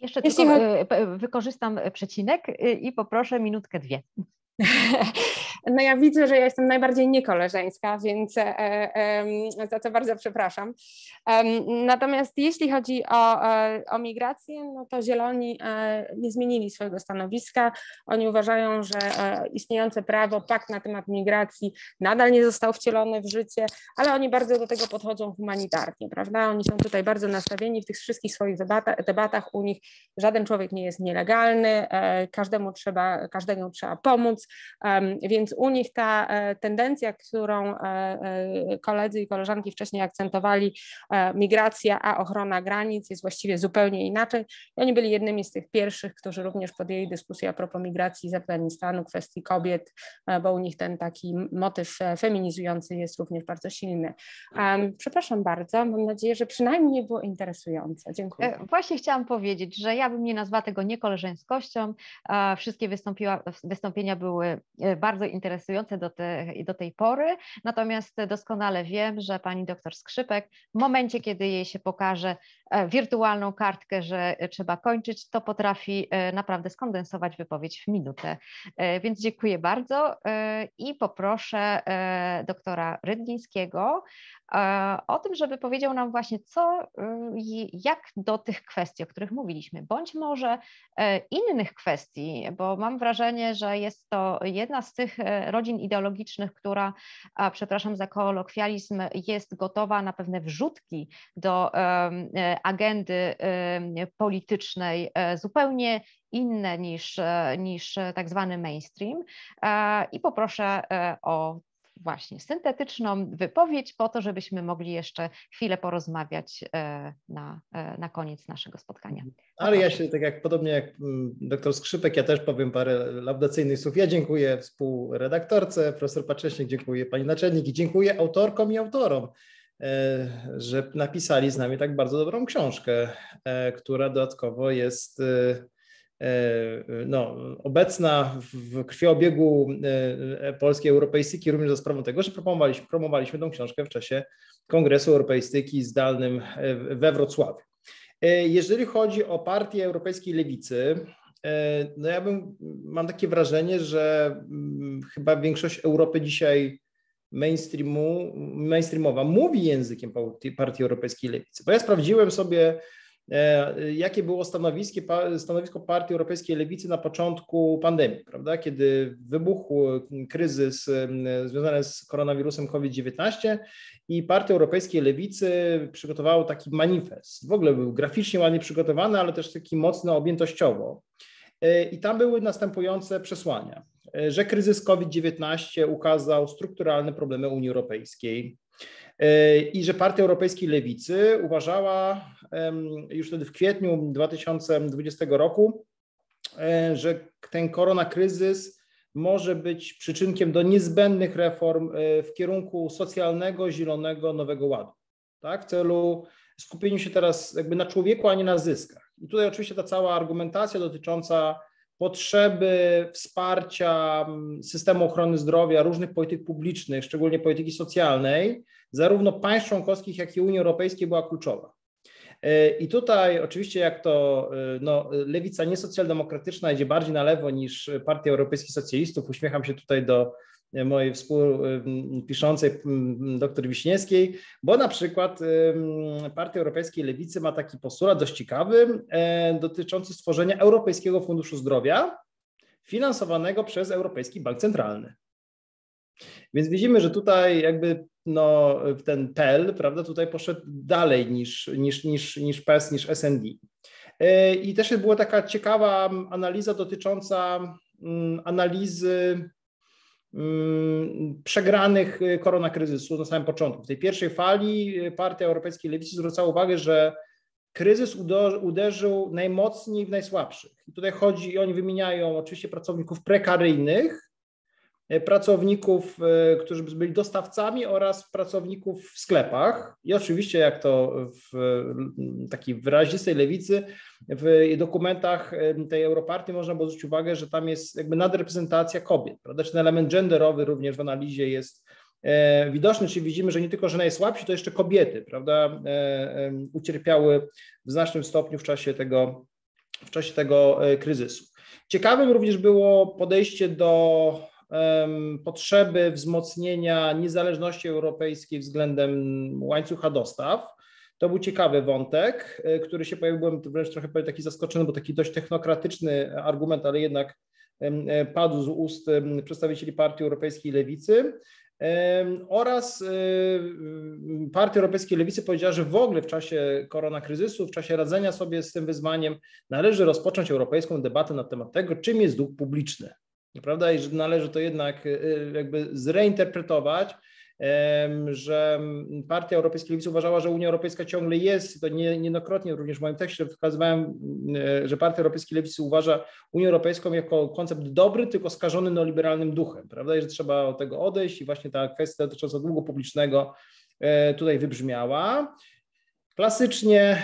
Jeszcze Jeśli tylko wykorzystam przecinek i poproszę minutkę dwie. No ja widzę, że ja jestem najbardziej niekoleżeńska, więc e, e, za co bardzo przepraszam. Natomiast jeśli chodzi o, e, o migrację, no to Zieloni nie zmienili swojego stanowiska. Oni uważają, że istniejące prawo, pakt na temat migracji nadal nie został wcielony w życie, ale oni bardzo do tego podchodzą humanitarnie, prawda? Oni są tutaj bardzo nastawieni w tych wszystkich swoich debatach u nich żaden człowiek nie jest nielegalny, każdemu trzeba, każdemu trzeba pomóc, więc u nich ta e, tendencja, którą e, e, koledzy i koleżanki wcześniej akcentowali, migracja, a ochrona granic jest właściwie zupełnie inaczej. I oni byli jednymi z tych pierwszych, którzy również podjęli dyskusję a propos migracji z Afganistanu, kwestii kobiet, bo u nich ten taki motyw feminizujący jest również bardzo silny. Przepraszam bardzo, mam nadzieję, że przynajmniej było interesujące. Dziękuję. Właśnie chciałam powiedzieć, że ja bym nie nazwała tego niekoleżeńskością. Wszystkie wystąpienia były bardzo interesujące do, te, do tej pory, natomiast doskonale wiem, że pani doktor Skrzypek w momencie, kiedy jej się pokaże e, wirtualną kartkę, że trzeba kończyć, to potrafi e, naprawdę skondensować wypowiedź w minutę. E, więc dziękuję bardzo i poproszę doktora Rydlińskiego o tym, żeby powiedział nam właśnie, co, jak do tych kwestii, o których mówiliśmy, bądź może innych kwestii, bo mam wrażenie, że jest to jedna z tych rodzin ideologicznych, która, przepraszam za kolokwializm, jest gotowa na pewne wrzutki do agendy politycznej zupełnie inne niż, niż tak zwany mainstream. I poproszę o właśnie syntetyczną wypowiedź po to, żebyśmy mogli jeszcze chwilę porozmawiać e, na, e, na koniec naszego spotkania. Ale ja się, tak jak podobnie jak mm, doktor Skrzypek, ja też powiem parę laudacyjnych słów. Ja dziękuję współredaktorce, profesor Paczesznik, dziękuję pani naczelnik i dziękuję autorkom i autorom, e, że napisali z nami tak bardzo dobrą książkę, która dodatkowo jest no, obecna w krwiobiegu e, polskiej europeistyki również za sprawą tego, że promowaliśmy, promowaliśmy tą książkę w czasie Kongresu Europeistyki zdalnym e, we Wrocławiu. Jeżeli chodzi o partię Europejskiej Lewicy, no ja bym, mam takie wrażenie, że mm, chyba większość Europy dzisiaj mainstreamu, mainstreamowa mówi językiem Partii Europejskiej Lewicy. Bo ja sprawdziłem sobie E, jakie było stanowisko, stanowisko Partii Europejskiej Lewicy na początku pandemii, prawda? Kiedy wybuchł kryzys związany z koronawirusem COVID-19 i Partia Europejskiej Lewicy przygotowała taki manifest. W ogóle był graficznie ładnie przygotowany, ale też taki mocno objętościowo. E, I tam były następujące przesłania, e, że kryzys COVID-19 ukazał strukturalne problemy Unii Europejskiej, i że Partia Europejskiej Lewicy uważała już wtedy w kwietniu 2020 roku, e, że ten koronakryzys może być przyczynkiem do niezbędnych reform e, w kierunku socjalnego, zielonego, nowego ładu. Tak? W celu skupienia się teraz jakby na człowieku, a nie na zyskach. I tutaj oczywiście ta cała argumentacja dotycząca potrzeby wsparcia systemu ochrony zdrowia, różnych polityk publicznych, szczególnie polityki socjalnej, zarówno państw członkowskich, jak i Unii Europejskiej była kluczowa. E, I tutaj oczywiście jak to e, no, lewica niesocjaldemokratyczna idzie bardziej na lewo niż Partia Europejskich Socjalistów, uśmiecham się tutaj do mojej współpiszącej dr Wiśniewskiej, bo na przykład Partia Europejskiej Lewicy ma taki postulat dość ciekawy e, dotyczący stworzenia Europejskiego Funduszu Zdrowia, finansowanego przez Europejski Bank Centralny. Więc widzimy, że tutaj jakby no, ten PEL, prawda, tutaj poszedł dalej niż, niż, niż, niż PES, niż SND. E, I też była taka ciekawa analiza dotycząca mm, analizy mm, przegranych koronakryzysu na samym początku. W tej pierwszej fali Partia Europejskiej Lewicy zwracała uwagę, że kryzys uderzył najmocniej w najsłabszych. I tutaj chodzi, i oni wymieniają oczywiście pracowników prekaryjnych, E, pracowników, e, którzy byli dostawcami oraz pracowników w sklepach. I oczywiście, jak to w takiej wyrazistej lewicy, w dokumentach e, tej Europartii można było zwrócić uwagę, że tam jest jakby nadreprezentacja kobiet, prawda? Ten element genderowy również w analizie jest widoczny, czyli widzimy, że nie tylko, że najsłabsi, to jeszcze kobiety, prawda, ucierpiały w znacznym stopniu w czasie tego, w czasie tego kryzysu. Ciekawym również było podejście do potrzeby wzmocnienia niezależności europejskiej względem łańcucha dostaw. To był ciekawy wątek, e, który się pojawił, byłem wręcz trochę taki zaskoczony, bo taki dość technokratyczny argument, ale jednak e, padł z ust przedstawicieli Partii Europejskiej Lewicy. Oraz e, Partia Europejskiej Lewicy powiedziała, że w ogóle w czasie koronakryzysu, w czasie radzenia sobie z tym wyzwaniem należy rozpocząć europejską debatę na temat tego, czym jest dług publiczny prawda? I że należy to jednak y, y, jakby zreinterpretować, że Partia Europejskiej Lewicy uważała, że Unia Europejska ciągle jest, to nie, niejednokrotnie również w moim tekście wskazywałem, y, że Partia Europejskiej Lewicy uważa Unię Europejską jako koncept dobry, tylko skażony neoliberalnym duchem, prawda? I że trzeba od tego odejść i właśnie ta kwestia dotycząca długu publicznego tutaj wybrzmiała. Klasycznie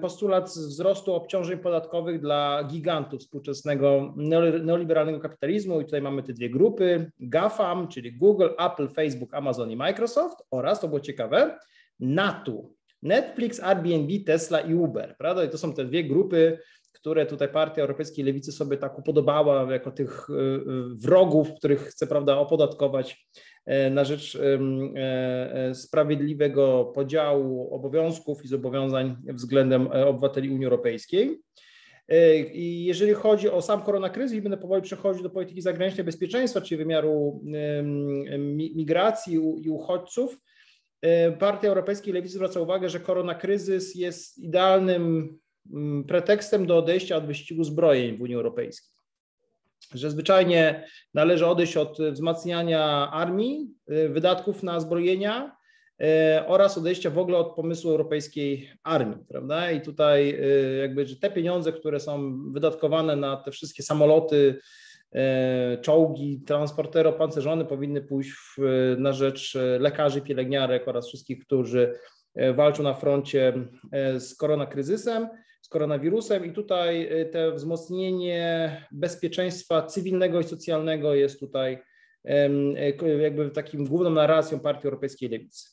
postulat wzrostu obciążeń podatkowych dla gigantów współczesnego neoliberalnego kapitalizmu. I tutaj mamy te dwie grupy, GAFAM, czyli Google, Apple, Facebook, Amazon i Microsoft. Oraz, to było ciekawe, NATO, Netflix, Airbnb, Tesla i Uber, prawda? I to są te dwie grupy, które tutaj Partia Europejskiej Lewicy sobie tak upodobała jako tych y, y, wrogów, których chce, prawda, opodatkować E, na rzecz e, e, sprawiedliwego podziału obowiązków i zobowiązań względem obywateli Unii Europejskiej. I jeżeli chodzi o sam koronakryzys, będę powoli przechodzić do polityki zagranicznej bezpieczeństwa, czyli wymiaru migracji i uchodźców, Partia Europejskiej Lewicy zwraca uwagę, że koronakryzys jest idealnym pretekstem do odejścia od wyścigu zbrojeń w Unii Europejskiej że zwyczajnie należy odejść od wzmacniania armii, y, wydatków na zbrojenia y, oraz odejścia w ogóle od pomysłu europejskiej armii, prawda? I tutaj y, jakby że te pieniądze, które są wydatkowane na te wszystkie samoloty, czołgi, transportery opancerzone powinny pójść w, na rzecz lekarzy, pielęgniarek oraz wszystkich, którzy walczą na froncie z koronakryzysem z koronawirusem i tutaj y, te wzmocnienie bezpieczeństwa cywilnego i socjalnego jest tutaj y, jakby takim główną narracją Partii Europejskiej Lewicy.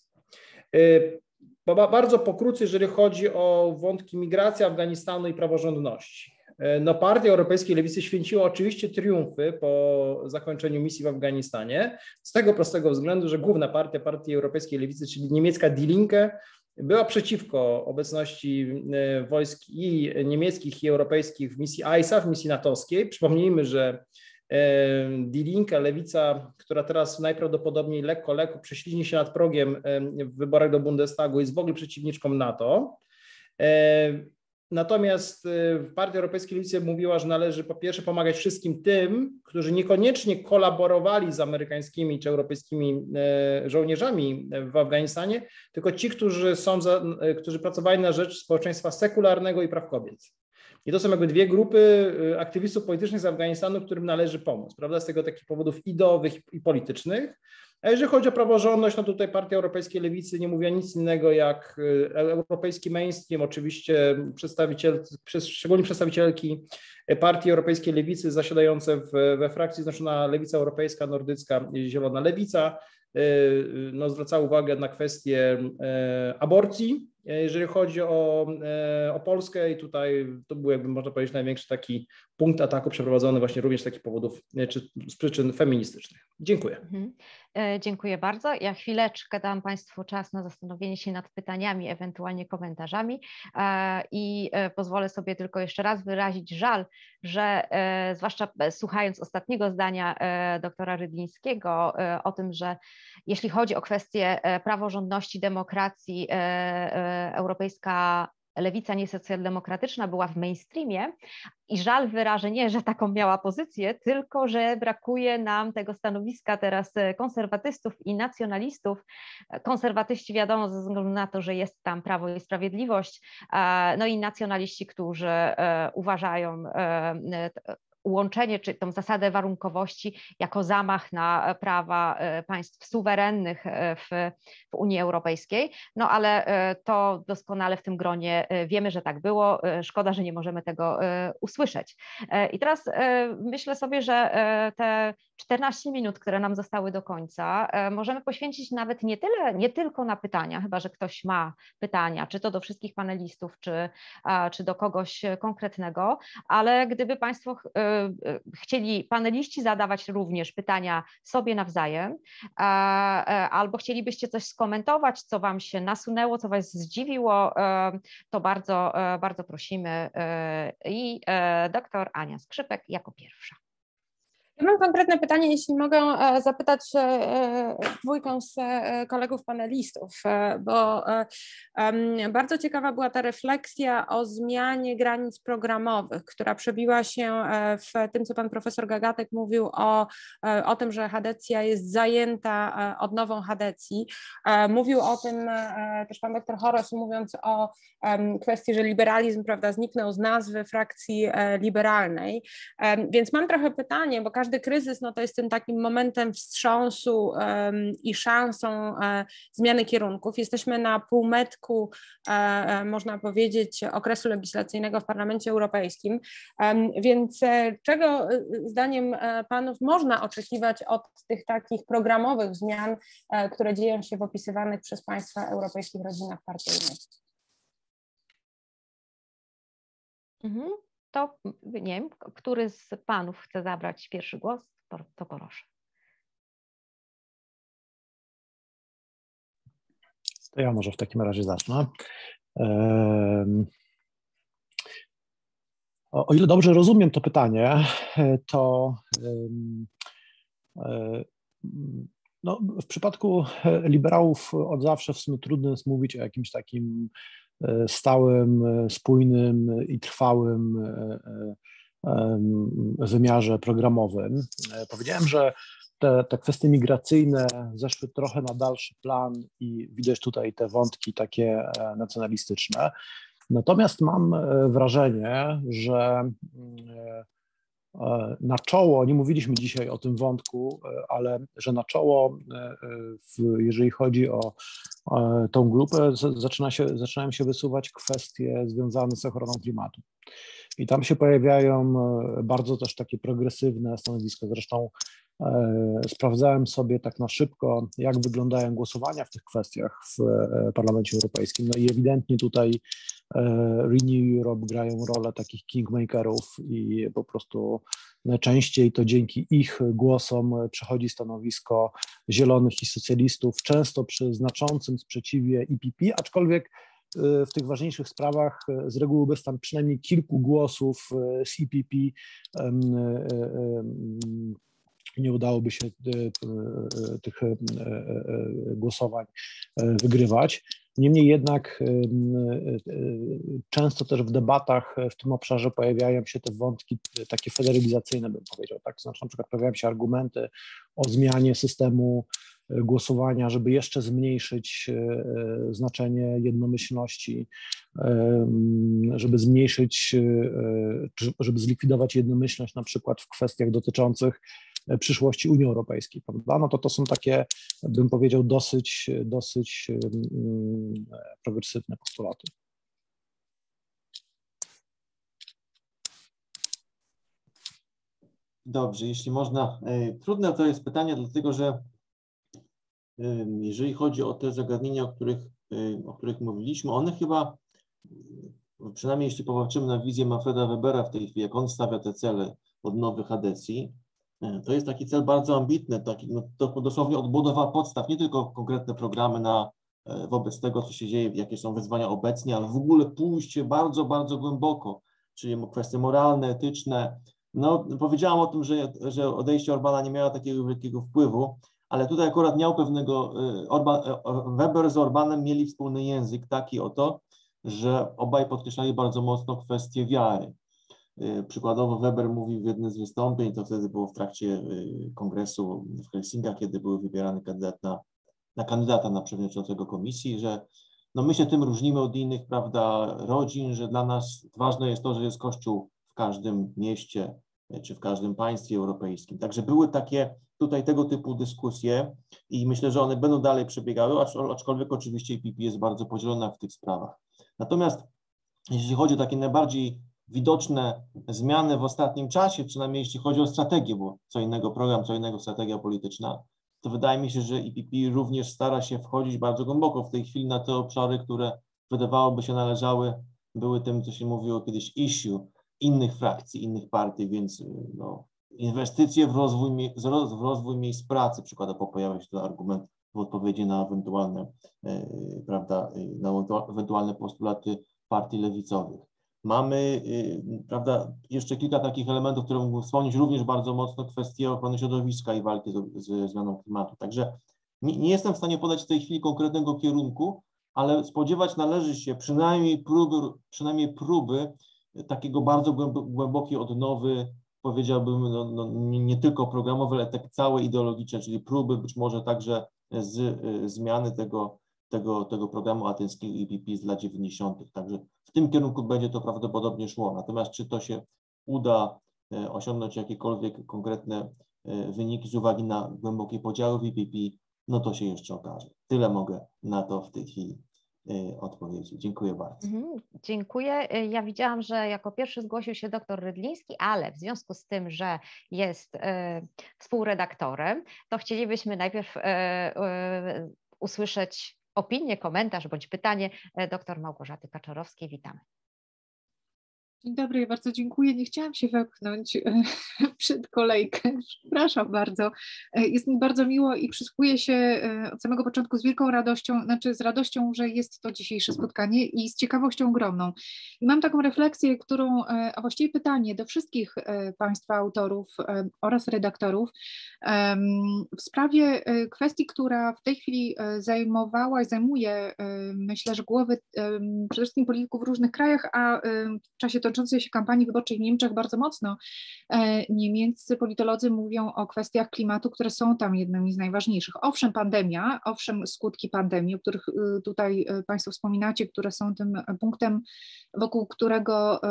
Y, bardzo pokrótce, jeżeli chodzi o wątki migracji Afganistanu i praworządności. No, Partia Europejskiej Lewicy święciła oczywiście triumfy po zakończeniu misji w Afganistanie, z tego prostego względu, że główna partia Partii Europejskiej Lewicy, czyli niemiecka Die Linke, była przeciwko obecności e, wojsk i niemieckich, i europejskich w misji ISAF, w misji natowskiej. Przypomnijmy, że e, Die Linke, lewica, która teraz najprawdopodobniej lekko, lekko prześliźnie się nad progiem e, w wyborach do Bundestagu, jest w ogóle przeciwniczką NATO. Natomiast y, Partia Europejskiej Lewicy mówiła, że należy po pierwsze pomagać wszystkim tym, którzy niekoniecznie kolaborowali z amerykańskimi czy europejskimi e, żołnierzami w Afganistanie, tylko ci, którzy, są za, e, którzy pracowali na rzecz społeczeństwa sekularnego i praw kobiet. I to są jakby dwie grupy y, aktywistów politycznych z Afganistanu, którym należy pomóc, prawda? Z tego takich powodów ideowych i politycznych. A jeżeli chodzi o praworządność, no tutaj Partia Europejskiej Lewicy nie mówiła nic innego jak y, europejski mainstream, oczywiście przedstawiciel, szczególnie przedstawicielki Partii Europejskiej Lewicy zasiadające w, we frakcji Zjednoczona Lewica Europejska, Nordycka, Zielona Lewica, y, no, zwracały uwagę na kwestię aborcji, jeżeli chodzi o, o Polskę i tutaj to był jakby można powiedzieć największy taki punkt ataku przeprowadzony właśnie również z takich powodów czy z przyczyn feministycznych. Dziękuję. Mhm. E, dziękuję bardzo. Ja chwileczkę dam Państwu czas na zastanowienie się nad pytaniami, ewentualnie komentarzami e, i e, pozwolę sobie tylko jeszcze raz wyrazić żal, że zwłaszcza słuchając ostatniego zdania doktora Rydlińskiego o tym, że jeśli chodzi o kwestie praworządności, demokracji, europejska lewica niesocjaldemokratyczna była w mainstreamie i żal wyrażę nie, że taką miała pozycję, tylko że brakuje nam tego stanowiska teraz e, konserwatystów i nacjonalistów. Konserwatyści wiadomo ze względu na to, że jest tam Prawo i Sprawiedliwość, no i nacjonaliści, którzy e, uważają e, łączenie, czy tą zasadę warunkowości jako zamach na prawa e, państw suwerennych e, w, w Unii Europejskiej. No ale e, to doskonale w tym gronie wiemy, że tak było. Szkoda, że nie możemy tego usłyszeć. I teraz myślę sobie, że te 14 minut, które nam zostały do końca, możemy poświęcić nawet nie tyle, nie tylko na pytania, chyba że ktoś ma pytania, czy to do wszystkich panelistów, czy, czy do kogoś konkretnego, ale gdyby Państwo chcieli paneliści zadawać również pytania sobie nawzajem, e, albo chcielibyście coś skomentować, co Wam się nasunęło, co Was zdziwiło, e, to bardzo, e, bardzo prosimy. I doktor Ania Skrzypek jako pierwsza. Ja mam konkretne pytanie, jeśli mogę e, zapytać e, e, dwójką z kolegów panelistów, bo bardzo ciekawa była ta refleksja o zmianie granic programowych, która przebiła się w tym, co pan profesor Gagatek mówił o, o tym, że Hadecja jest zajęta odnową Hadecji. Mówił o tym też pan doktor Horos, mówiąc o kwestii, że liberalizm prawda, zniknął z nazwy frakcji liberalnej. Więc mam trochę pytanie, bo każdy każdy kryzys no to jest tym takim momentem wstrząsu i szansą e, zmiany kierunków. Jesteśmy na półmetku, e, e można powiedzieć, okresu legislacyjnego w Parlamencie Europejskim, więc czego zdaniem panów można oczekiwać od tych takich programowych zmian, które dzieją się w opisywanych przez państwa europejskich rodzinach partyjnych? Mhm nie wiem, który z panów chce zabrać pierwszy głos, to, proszę. To ja może w takim razie zacznę. O ile dobrze rozumiem to pytanie, to no, w przypadku liberałów od zawsze w sumie trudno jest mówić o jakimś takim stałym, e, spójnym i trwałym e, wymiarze programowym. Powiedziałem, że te, te kwestie migracyjne zeszły trochę na dalszy plan i widać tutaj te wątki takie nacjonalistyczne. Natomiast mam wrażenie, że E, na czoło, nie mówiliśmy dzisiaj o tym wątku, e, ale że na czoło, e, jeżeli chodzi o tą grupę, zaczyna się, zaczynają się wysuwać kwestie związane z ochroną klimatu. I tam się pojawiają bardzo też takie progresywne stanowiska. Zresztą sprawdzałem sobie tak na szybko, jak wyglądają głosowania w tych kwestiach w Parlamencie Europejskim. No i ewidentnie tutaj E, Renew Europe grają rolę takich kingmakerów i po prostu najczęściej to dzięki ich głosom przechodzi stanowisko zielonych i socjalistów, często przy znaczącym sprzeciwie IPP, aczkolwiek e, w tych ważniejszych sprawach e, z reguły bez tam przynajmniej kilku głosów z IPP nie udałoby się tych głosowań wygrywać. Niemniej jednak y, y, często też w debatach w tym obszarze pojawiają się te wątki takie federalizacyjne, bym powiedział. Tak? Znaczy na przykład pojawiają się argumenty o zmianie systemu głosowania, żeby jeszcze zmniejszyć znaczenie jednomyślności, żeby zmniejszyć, żeby zlikwidować jednomyślność na przykład w kwestiach dotyczących przyszłości Unii Europejskiej, prawda? No to to są takie, bym powiedział, dosyć, dosyć progresywne postulaty. Dobrze, jeśli można. E, trudne to jest pytanie, dlatego że jeżeli chodzi o te zagadnienia, o których, e, o których mówiliśmy, one chyba, przynajmniej jeśli popatrzymy na wizję Manfreda Webera w tej chwili, jak on stawia te cele od nowych adesji, To jest taki cel bardzo ambitny, taki, no, to dosłownie odbudowa podstaw, nie tylko konkretne programy na, wobec tego, co się dzieje, jakie są wyzwania obecnie, ale w ogóle pójście bardzo, bardzo głęboko, czyli kwestie moralne, etyczne. No, powiedziałam o tym, że, że odejście Orbana nie miało takiego wielkiego wpływu, ale tutaj akurat miał pewnego, y, Orban, Weber z Orbanem mieli wspólny język taki oto, że obaj podkreślali bardzo mocno kwestię wiary. Y, przykładowo Weber mówił w jednym z wystąpień, to wtedy było w trakcie kongresu w Helsinkach, kiedy był wybierany kandydat na, na kandydata na przewodniczącego komisji, że no my się tym różnimy od innych, prawda, rodzin, że dla nas ważne jest to, że jest kościół w każdym mieście czy w każdym państwie europejskim. Także były takie tutaj tego typu dyskusje i myślę, że one będą dalej przebiegały, aczkolwiek oczywiście IPP jest bardzo podzielona w tych sprawach. Natomiast jeśli chodzi o takie najbardziej widoczne zmiany w ostatnim czasie, przynajmniej jeśli chodzi o strategię, bo co innego program, co innego strategia polityczna, to wydaje mi się, że IPP również stara się wchodzić bardzo głęboko w tej chwili na te obszary, które wydawałoby się należały, były tym, co się mówiło kiedyś issue innych frakcji, innych partii, więc no, inwestycje w rozwój, w rozwój miejsc pracy, przykładowo pojawia się ten argument w odpowiedzi na ewentualne, e, prawda, na ewentualne postulaty partii lewicowych. Mamy, e, prawda, jeszcze kilka takich elementów, które mógłbym wspomnieć, również bardzo mocno kwestie ochrony środowiska i walki ze zmianą klimatu. Także nie, nie, jestem w stanie podać w tej chwili konkretnego kierunku, ale spodziewać należy się przynajmniej próby, przynajmniej próby takiego bardzo głębokiej odnowy powiedziałbym, no, no, nie, tylko programowe, ale tak całe ideologiczne, czyli próby być może także z y, zmiany tego, tego, tego programu ateńskiego IPP z lat 90. Także w tym kierunku będzie to prawdopodobnie szło. Natomiast czy to się uda y, osiągnąć jakiekolwiek konkretne y, wyniki z uwagi na głębokie podziały w IPP, no to się jeszcze okaże. Tyle mogę na to w tej chwili Y, odpowiedzi. Dziękuję bardzo. Mhm, dziękuję. Ja widziałam, że jako pierwszy zgłosił się dr Rydliński, ale w związku z tym, że jest współredaktorem, to chcielibyśmy najpierw usłyszeć opinię, komentarz bądź pytanie dr Małgorzaty Kaczorowskiej. Witamy. Dzień dobry, bardzo dziękuję. Nie chciałam się wepchnąć e, przed kolejkę. Przepraszam bardzo. E, jest mi bardzo miło i przysłuchuję się e, od samego początku z wielką radością, znaczy z radością, że jest to dzisiejsze spotkanie i z ciekawością ogromną. I mam taką refleksję, którą, a właściwie pytanie do wszystkich Państwa autorów oraz redaktorów w sprawie kwestii, która w tej chwili zajmowała i zajmuje, myślę, że głowy przede wszystkim polityków w różnych krajach, a w czasie to toczącej się kampanii wyborczej w Niemczech bardzo mocno e, niemieccy politolodzy mówią o kwestiach klimatu, które są tam jednymi z najważniejszych. Owszem, pandemia, owszem, skutki pandemii, o których y, tutaj y, Państwo wspominacie, które są tym punktem, wokół którego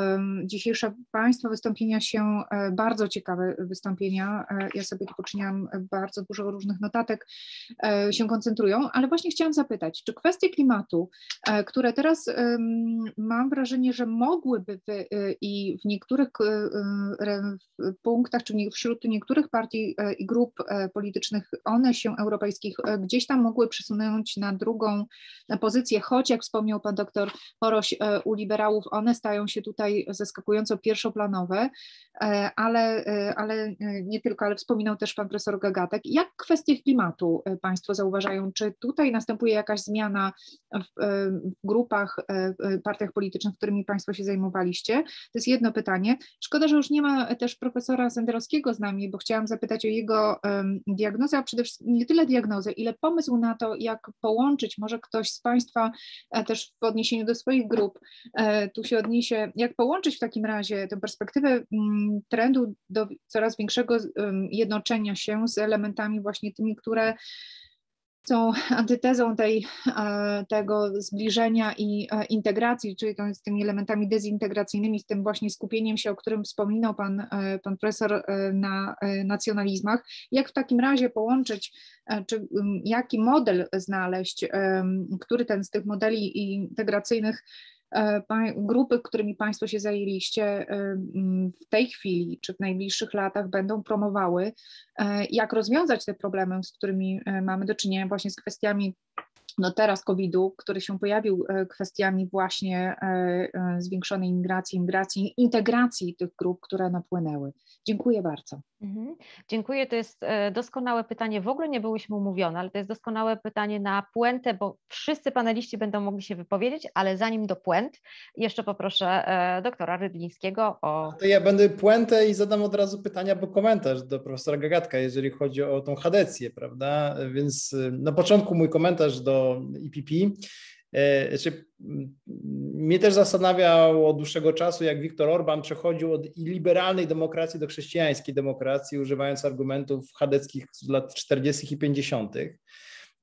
dzisiejsze Państwa wystąpienia się, e, bardzo ciekawe wystąpienia, e, ja sobie tu poczyniłam bardzo dużo różnych notatek, się koncentrują, ale właśnie chciałam zapytać, czy kwestie klimatu, które teraz mam wrażenie, że mogłyby Y, i w niektórych y, y, punktach, czy wśród niektórych partii i grup politycznych, one się europejskich gdzieś tam mogły przesunąć na drugą pozycję, choć jak wspomniał pan doktor Horoś, u liberałów one stają się tutaj zaskakująco pierwszoplanowe, ale, ale nie tylko, ale wspominał też pan profesor Gagatek. Jak kwestie klimatu państwo zauważają? Czy tutaj następuje jakaś zmiana w grupach, partiach politycznych, którymi państwo się zajmowaliście? To jest jedno pytanie. Szkoda, że już nie ma też profesora Senderowskiego z nami, bo chciałam zapytać o jego um, diagnozę, a przede wszystkim nie tyle diagnozę, ile pomysł na to, jak połączyć, może ktoś z Państwa e, też w odniesieniu do swoich grup e, tu się odniesie, jak połączyć w takim razie tę perspektywę mm, trendu do coraz większego jednoczenia się z elementami właśnie tymi, które są antytezą tej, e, tego zbliżenia i e, integracji, czyli to z tymi elementami dezintegracyjnymi, z tym właśnie skupieniem się, o którym wspominał pan, e, pan profesor na nacjonalizmach. Jak w takim razie połączyć, czy jaki model znaleźć, który ten z tych modeli integracyjnych grupy, którymi Państwo się zajęliście e, w tej chwili czy w najbliższych latach będą promowały, e, jak rozwiązać te problemy, z którymi mamy do czynienia właśnie z kwestiami no teraz COVID-u, który się pojawił e, kwestiami właśnie e, e, zwiększonej imigracji, imigracji, integracji tych grup, które napłynęły. Dziękuję bardzo. Mhm. Dziękuję. To jest doskonałe pytanie. W ogóle nie byłyśmy umówione, ale to jest doskonałe pytanie na puentę, bo wszyscy paneliści będą mogli się wypowiedzieć, ale zanim do puent, jeszcze poproszę doktora Rydlińskiego o. To ja będę puentę i zadam od razu pytania, bo komentarz do profesora Gagatka, jeżeli chodzi o tą hadecję, prawda? Więc na początku mój komentarz do IPP. E, znaczy, mnie też zastanawiał od dłuższego czasu, jak Viktor Orban przechodził od liberalnej demokracji do chrześcijańskiej demokracji, używając argumentów chadeckich z lat 40. i 50.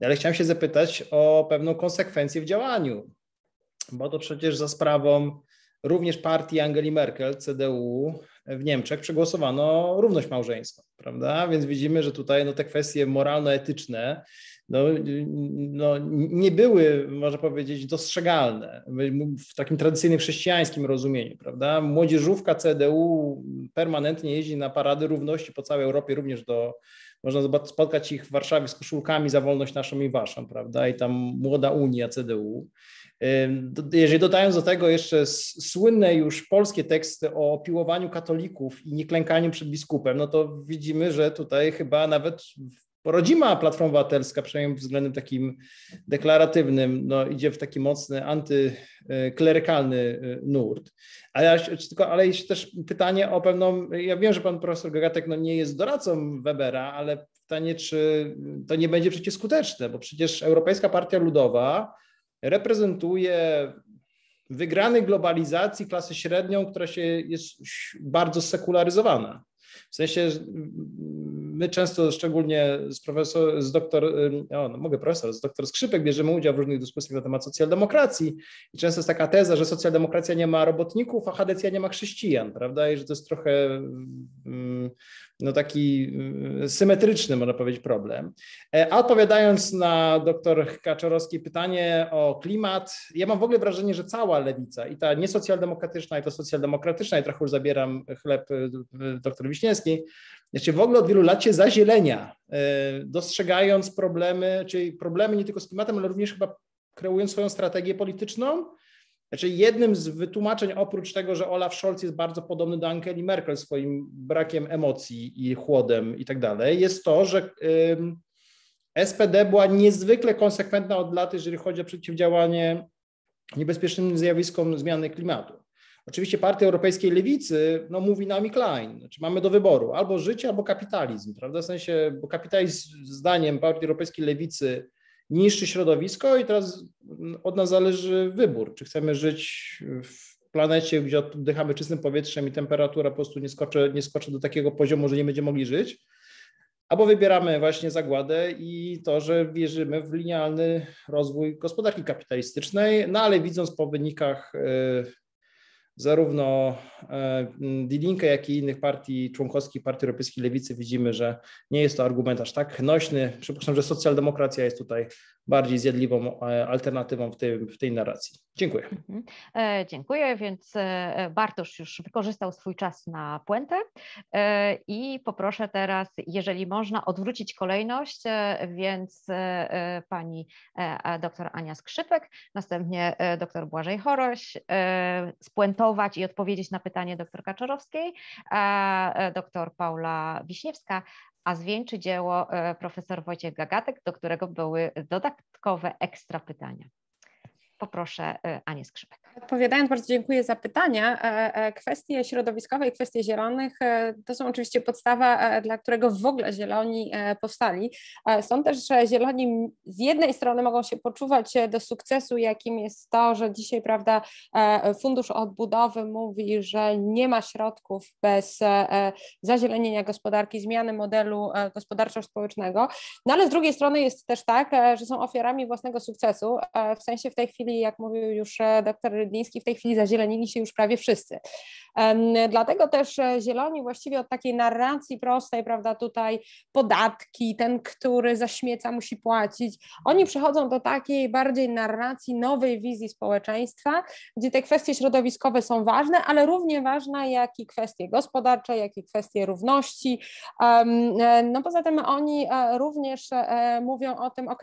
Ale chciałem się zapytać o pewną konsekwencję w działaniu, bo to przecież za sprawą również partii Angeli Merkel, CDU, w Niemczech przegłosowano równość małżeńską, prawda? Więc widzimy, że tutaj no, te kwestie moralno-etyczne no, no, nie były, można powiedzieć, dostrzegalne w takim tradycyjnym chrześcijańskim rozumieniu, prawda? Młodzieżówka CDU permanentnie jeździ na parady równości po całej Europie, również do, można spotkać ich w Warszawie z koszulkami za wolność naszą i waszą, prawda? I tam młoda Unia CDU. Jeżeli dodając do tego jeszcze słynne już polskie teksty o piłowaniu katolików i nieklękaniu przed biskupem, no to widzimy, że tutaj chyba nawet rodzima Platforma Obywatelska, przynajmniej względem takim deklaratywnym, no, idzie w taki mocny antyklerykalny y, nurt. Ale, tylko, ale też pytanie o pewną, ja wiem, że pan profesor Gagatek no, nie jest doradcą Webera, ale pytanie, czy to nie będzie przecież skuteczne, bo przecież Europejska Partia Ludowa reprezentuje wygrany globalizacji klasę średnią, która się jest bardzo sekularyzowana. W sensie my często, szczególnie z profesor, z doktor, o, no mogę profesor, z doktor Skrzypek bierzemy udział w różnych dyskusjach na temat socjaldemokracji. I często jest taka teza, że socjaldemokracja nie ma robotników, a Hadecja nie ma chrześcijan, prawda, i że to jest trochę no taki symetryczny, można powiedzieć, problem. E, a odpowiadając na doktor Kaczorowskiej pytanie o klimat, ja mam w ogóle wrażenie, że cała lewica, i ta niesocjaldemokratyczna, i ta socjaldemokratyczna, i trochę już zabieram chleb doktor Wiśniewskiej, znaczy w ogóle od wielu lat się zazielenia, e, dostrzegając problemy, czyli problemy nie tylko z klimatem, ale również chyba kreując swoją strategię polityczną. Znaczy jednym z wytłumaczeń, oprócz tego, że Olaf Scholz jest bardzo podobny do Angeli Merkel swoim brakiem emocji i chłodem i tak dalej, jest to, że SPD była niezwykle konsekwentna od lat, jeżeli chodzi o przeciwdziałanie niebezpiecznym zjawiskom zmiany klimatu. Oczywiście Partia Europejskiej Lewicy no, mówi nami Klein, znaczy mamy do wyboru albo życie, albo kapitalizm, prawda? W sensie, bo kapitalizm zdaniem Partii Europejskiej Lewicy niszczy środowisko i teraz od nas zależy wybór, czy chcemy żyć w planecie, gdzie oddychamy czystym powietrzem i temperatura po prostu nie skoczy, nie skoczy do takiego poziomu, że nie będziemy mogli żyć, albo wybieramy właśnie zagładę i to, że wierzymy w linealny rozwój gospodarki kapitalistycznej, no ale widząc po wynikach y, zarówno e, D-Linka, jak i innych partii członkowskich Partii Europejskiej Lewicy widzimy, że nie jest to argument aż tak nośny. Przypuszczam, że socjaldemokracja jest tutaj bardziej zjadliwą e, alternatywą w tej, w tej narracji. Dziękuję. Mhm. E, dziękuję, więc e, Bartosz już wykorzystał swój czas na puentę i poproszę teraz, jeżeli można, odwrócić kolejność, więc pani doktor Ania Skrzypek, następnie doktor Błażej Choroś, spuentować i odpowiedzieć na pytanie doktor Kaczorowskiej, doktor Paula Wiśniewska, a zwieńczy dzieło e, profesor Wojciech Gagatek, do którego były dodatkowe ekstra pytania. Poproszę e, Anię Skrzypek. Odpowiadając, bardzo dziękuję za pytania. E, kwestie środowiskowe i kwestie zielonych to są oczywiście podstawa, dla którego w ogóle zieloni powstali. Są też zieloni z jednej strony mogą się poczuwać do sukcesu, jakim jest to, że dzisiaj, prawda, Fundusz Odbudowy mówi, że nie ma środków bez zazielenienia gospodarki, zmiany modelu gospodarczo-społecznego. No ale z drugiej strony jest też tak, że są ofiarami własnego sukcesu, w sensie w tej chwili, jak mówił już dr Rydliński, w tej chwili zazielonili się już prawie wszyscy. Dlatego też e, zieloni właściwie od takiej narracji prostej, prawda, tutaj podatki, ten, który zaśmieca, musi płacić, oni przechodzą do takiej bardziej narracji nowej wizji społeczeństwa, gdzie te kwestie środowiskowe są ważne, ale równie ważne jak i kwestie gospodarcze, jak i kwestie równości. E, no poza tym oni e, również mówią o tym, ok,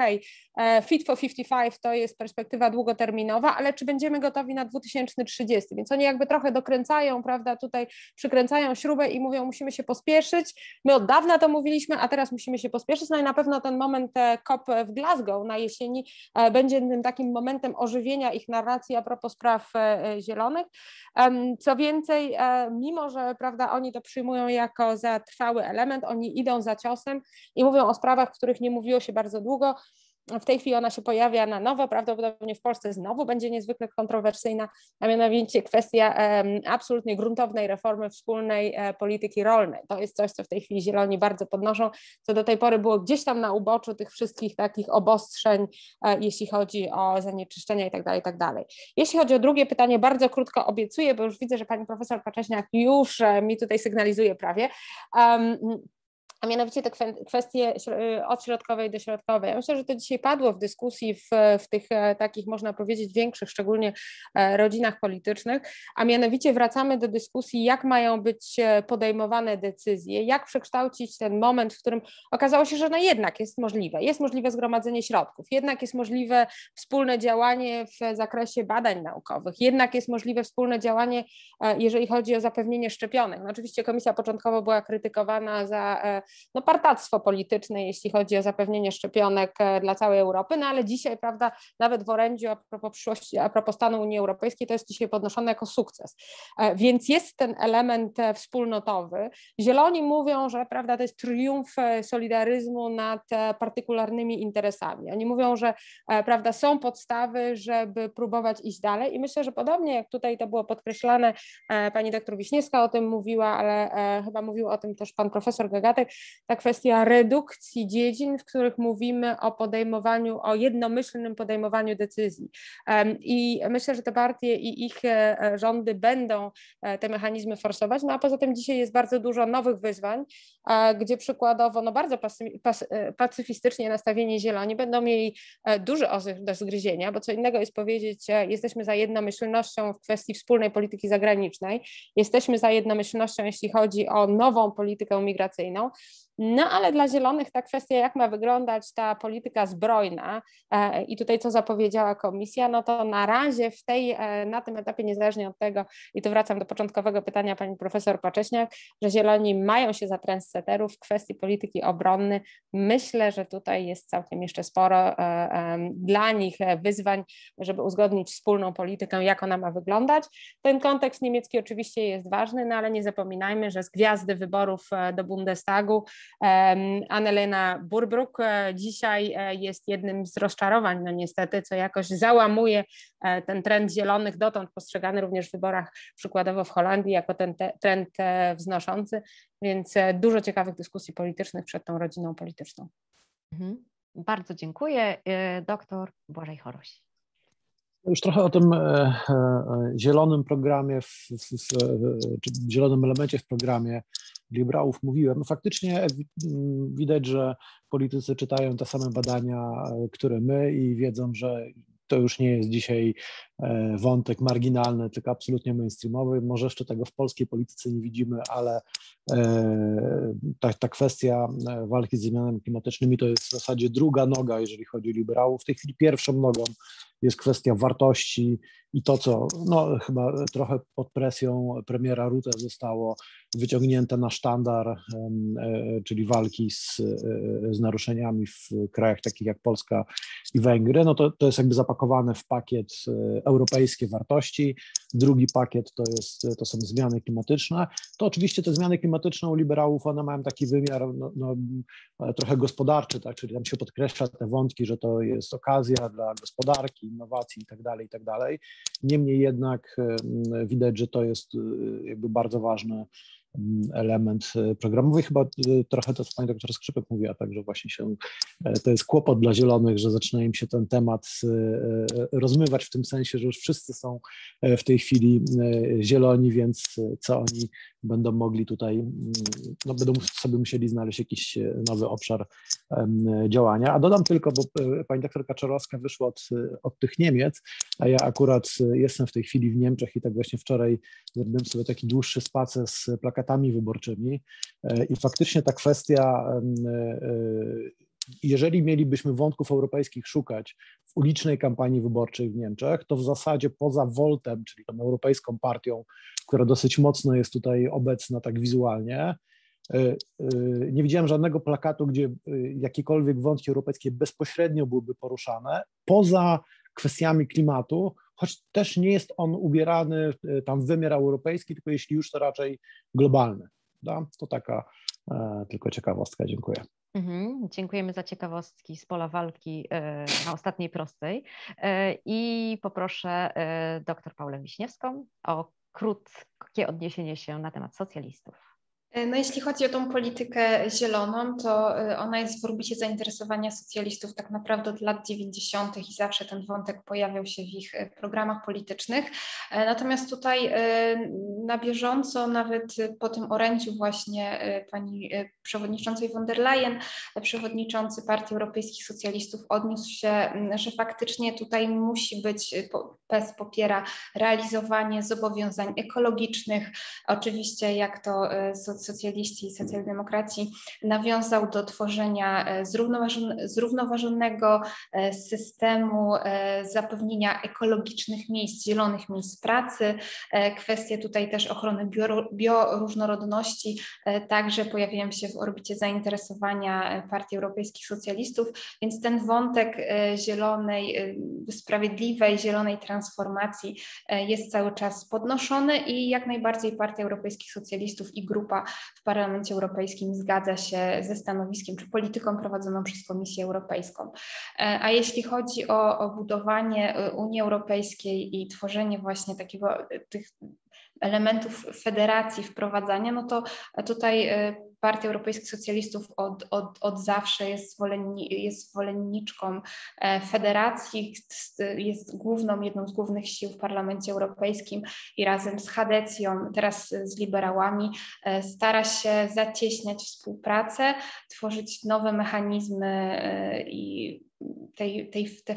Fit for 55 to jest perspektywa długoterminowa, ale czy będziemy gotowi na 2030? Więc oni jakby trochę dokręcają prawda, tutaj przykręcają śrubę i mówią, musimy się pospieszyć. My od dawna to mówiliśmy, a teraz musimy się pospieszyć. No i na pewno ten moment e, COP w Glasgow na jesieni e, będzie tym takim momentem ożywienia ich narracji a propos spraw e, zielonych. Co więcej, mimo że prawda, oni to przyjmują jako za trwały element, oni idą za ciosem i mówią o sprawach, których nie mówiło się bardzo długo. W tej chwili ona się pojawia na nowo, prawdopodobnie w Polsce znowu będzie niezwykle kontrowersyjna, a mianowicie kwestia absolutnie gruntownej reformy wspólnej e, polityki rolnej. To jest coś, co w tej chwili Zieloni bardzo podnoszą, co do tej pory było gdzieś tam na uboczu tych wszystkich takich obostrzeń, e, jeśli chodzi o zanieczyszczenia i tak dalej, i tak. Jeśli chodzi o drugie pytanie, bardzo krótko obiecuję, bo już widzę, że pani profesor Pacześniak już e, mi tutaj sygnalizuje prawie a mianowicie te kwestie y, od środkowej do środkowej. Ja myślę, że to dzisiaj padło w dyskusji w, w tych e, takich, można powiedzieć, większych, szczególnie e, rodzinach politycznych, a mianowicie wracamy do dyskusji, jak mają być e, podejmowane decyzje, jak przekształcić ten moment, w którym okazało się, że no jednak jest możliwe, jest możliwe zgromadzenie środków, jednak jest możliwe wspólne działanie w zakresie badań naukowych, jednak jest możliwe wspólne działanie, jeżeli chodzi o zapewnienie szczepionek. No oczywiście komisja początkowo była krytykowana za no, partactwo polityczne, jeśli chodzi o zapewnienie szczepionek e, dla całej Europy, no ale dzisiaj, prawda, nawet w orędziu a propos przyszłości, a propos stanu Unii Europejskiej, to jest dzisiaj podnoszone jako sukces. E, więc jest ten element e, wspólnotowy. Zieloni mówią, że prawda, to jest triumf solidaryzmu nad partykularnymi interesami. Oni mówią, że prawda, są podstawy, żeby próbować iść dalej i myślę, że podobnie jak tutaj to było podkreślane, pani doktor Wiśniewska o tym mówiła, ale chyba mówił o tym też pan profesor Gagatek, ta kwestia redukcji dziedzin, w których mówimy o podejmowaniu, o jednomyślnym podejmowaniu decyzji. I myślę, że te partie i ich e, rządy będą e, te mechanizmy forsować, no a poza tym dzisiaj jest bardzo dużo nowych wyzwań, gdzie przykładowo no bardzo e, pacyfistycznie nastawieni zieloni będą mieli duży orzech do zgryzienia, bo co innego jest powiedzieć, jesteśmy za jednomyślnością w kwestii wspólnej polityki zagranicznej, jesteśmy za jednomyślnością, jeśli chodzi o nową politykę migracyjną, no ale dla Zielonych ta kwestia, jak ma wyglądać ta polityka zbrojna e, i tutaj co zapowiedziała komisja, no to na razie w tej, e, na tym etapie, niezależnie od tego, i tu wracam do początkowego pytania pani profesor Pacześniak, że Zieloni mają się za trendsetterów w kwestii polityki obronnej. Myślę, że tutaj jest całkiem jeszcze sporo e, dla nich wyzwań, żeby uzgodnić wspólną politykę, jak ona ma wyglądać. Ten kontekst niemiecki oczywiście jest ważny, no ale nie zapominajmy, że z gwiazdy wyborów do Bundestagu Annelena Burbruck e, dzisiaj e, jest jednym z rozczarowań, no niestety, co jakoś załamuje e, ten trend zielonych, dotąd postrzegany również w wyborach, przykładowo w Holandii, jako ten trend wznoszący, więc dużo ciekawych dyskusji politycznych przed tą rodziną polityczną. Mhm. Bardzo dziękuję. Doktor Błażej Choroś. Już trochę o tym zielonym programie, w, w, w, czy zielonym elemencie w programie liberałów mówiłem. No faktycznie widać, że politycy czytają te same badania, które my i wiedzą, że to już nie jest dzisiaj e, wątek marginalny, tylko absolutnie mainstreamowy. Może jeszcze tego w polskiej polityce nie widzimy, ale e, ta, ta kwestia e, walki z zmianami klimatycznymi to jest w zasadzie druga noga, jeżeli chodzi o liberałów. W tej chwili pierwszą nogą jest kwestia wartości i to, co no, chyba trochę pod presją premiera Rutte zostało wyciągnięte na sztandar, e, czyli walki z, e, z naruszeniami w krajach takich jak Polska i Węgry, no to, to jest jakby zapakowane w pakiet e, europejskie wartości. Drugi pakiet to, jest, to są zmiany klimatyczne. To oczywiście te zmiany klimatyczne u liberałów, one mają taki wymiar no, no, trochę gospodarczy, tak? czyli tam się podkreśla te wątki, że to jest okazja dla gospodarki, innowacji itd., tak itd. Tak Niemniej jednak widać, że to jest jakby bardzo ważne element programowy. Chyba trochę to, co pani doktor Skrzypek mówiła, także właśnie się, to jest kłopot dla zielonych, że zaczyna im się ten temat rozmywać w tym sensie, że już wszyscy są w tej chwili zieloni, więc co oni będą mogli tutaj, no będą sobie musieli znaleźć jakiś nowy obszar działania. A dodam tylko, bo pani doktor Kaczorowska wyszła od, od tych Niemiec, a ja akurat jestem w tej chwili w Niemczech i tak właśnie wczoraj zrobiłem sobie taki dłuższy spacer z plakatami wyborczymi e, i faktycznie ta kwestia e, jeżeli mielibyśmy wątków europejskich szukać w ulicznej kampanii wyborczej w Niemczech, to w zasadzie poza Voltem, czyli tą europejską partią, która dosyć mocno jest tutaj obecna tak wizualnie, e, nie widziałem żadnego plakatu, gdzie jakiekolwiek wątki europejskie bezpośrednio byłyby poruszane, poza kwestiami klimatu, choć też nie jest on ubierany e, tam w wymiar europejski, tylko jeśli już to raczej globalny. Da? To taka e, tylko ciekawostka. Dziękuję. Mhm, dziękujemy za ciekawostki z pola walki e, na ostatniej prostej. E, I poproszę dr Paulę Wiśniewską o krótkie odniesienie się na temat socjalistów. E, no jeśli chodzi o tą politykę zieloną, to e, ona jest w orbicie zainteresowania socjalistów tak naprawdę od lat 90. i zawsze ten wątek pojawiał się w ich e, programach politycznych. Natomiast tutaj na bieżąco, nawet po tym orędziu właśnie pani przewodniczącej von der Leyen, przewodniczący Partii Europejskich Socjalistów odniósł się, że faktycznie tutaj musi być, PES popiera realizowanie zobowiązań ekologicznych. Oczywiście jak to socjaliści i socjaldemokraci nawiązał do tworzenia e, zrównoważonego systemu zapewnienia ekologicznych miejsc, zielonych miejsc pracy. Kwestie tutaj też ochrony bioróżnorodności także pojawiają się w orbicie zainteresowania Partii Europejskich Socjalistów, więc ten wątek zielonej, sprawiedliwej, zielonej transformacji jest cały czas podnoszony i jak najbardziej Partia Europejskich Socjalistów i grupa w Parlamencie Europejskim zgadza się ze stanowiskiem czy polityką prowadzoną przez Komisję Europejską. E, a jeśli chodzi o, o budowanie e, Unii Europejskiej i tworzenie właśnie takiego e, tych elementów federacji wprowadzania, no to tutaj Partia Europejskich Socjalistów od, od, od zawsze jest, zwolenni, jest zwolenniczką e, federacji, jest główną, jedną z głównych sił w Parlamencie Europejskim i razem z Hadecją, teraz z liberałami, e, stara się zacieśniać współpracę, tworzyć nowe mechanizmy e, i tej, tej, te,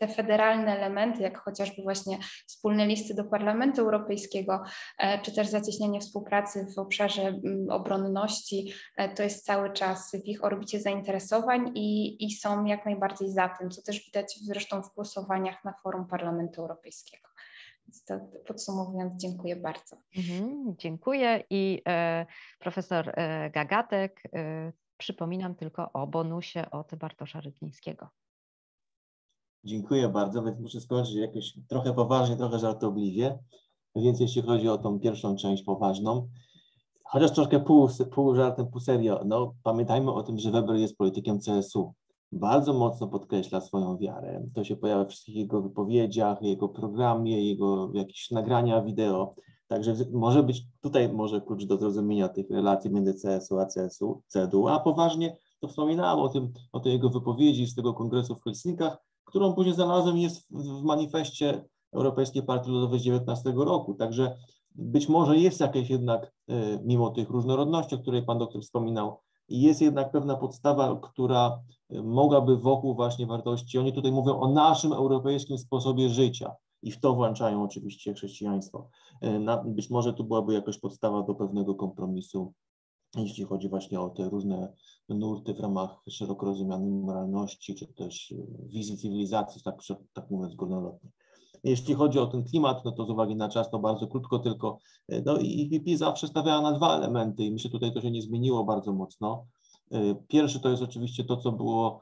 te federalne elementy, jak chociażby właśnie wspólne listy do Parlamentu Europejskiego, e, czy też zacieśnienie współpracy w obszarze mm, obronności, e, to jest cały czas w ich orbicie zainteresowań i, i są jak najbardziej za tym, co też widać zresztą w głosowaniach na forum Parlamentu Europejskiego. Więc to podsumowując, dziękuję bardzo. Mhm, dziękuję i e, profesor e, Gagatek, e, przypominam tylko o bonusie od Bartosza Rydlińskiego. Dziękuję bardzo, więc muszę skończyć jakoś trochę poważnie, trochę żartobliwie. Więc jeśli chodzi o tą pierwszą część poważną, chociaż troszkę pół, pół żartem, pół serio, no pamiętajmy o tym, że Weber jest politykiem CSU. Bardzo mocno podkreśla swoją wiarę. To się pojawia w wszystkich jego wypowiedziach, jego programie, jego jakichś nagrania wideo. Także może być tutaj może klucz do zrozumienia tych relacji między CSU a CSU, CDU, a poważnie to wspominałem o tym, o tej jego wypowiedzi z tego kongresu w Helsinkach, którą później znalazłem jest w manifestie Europejskiej Partii Ludowej z 19 roku. Także być może jest jakieś jednak, e, mimo tych różnorodności, o której Pan doktor wspominał, jest jednak pewna podstawa, która e, mogłaby wokół właśnie wartości, oni tutaj mówią o naszym europejskim sposobie życia i w to włączają oczywiście chrześcijaństwo. E, być może tu byłaby jakaś podstawa do pewnego kompromisu jeśli chodzi właśnie o te różne nurty w ramach szeroko rozumianej moralności, czy też e, wizji cywilizacji, tak, tak mówiąc górnolotnie. Jeśli chodzi o ten klimat, no to z uwagi na czas to bardzo krótko tylko, e, no i IPP zawsze stawiała na dwa elementy i myślę tutaj to się nie zmieniło bardzo mocno. E, pierwszy to jest oczywiście to, co było,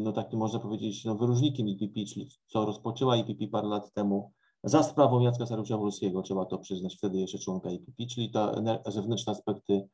no takim można powiedzieć, no wyróżnikiem IPP, czyli co rozpoczęła IPP parę lat temu za sprawą Jacka Sarusza-Wolskiego, trzeba to przyznać, wtedy jeszcze członka IPP, czyli te zewnętrzne aspekty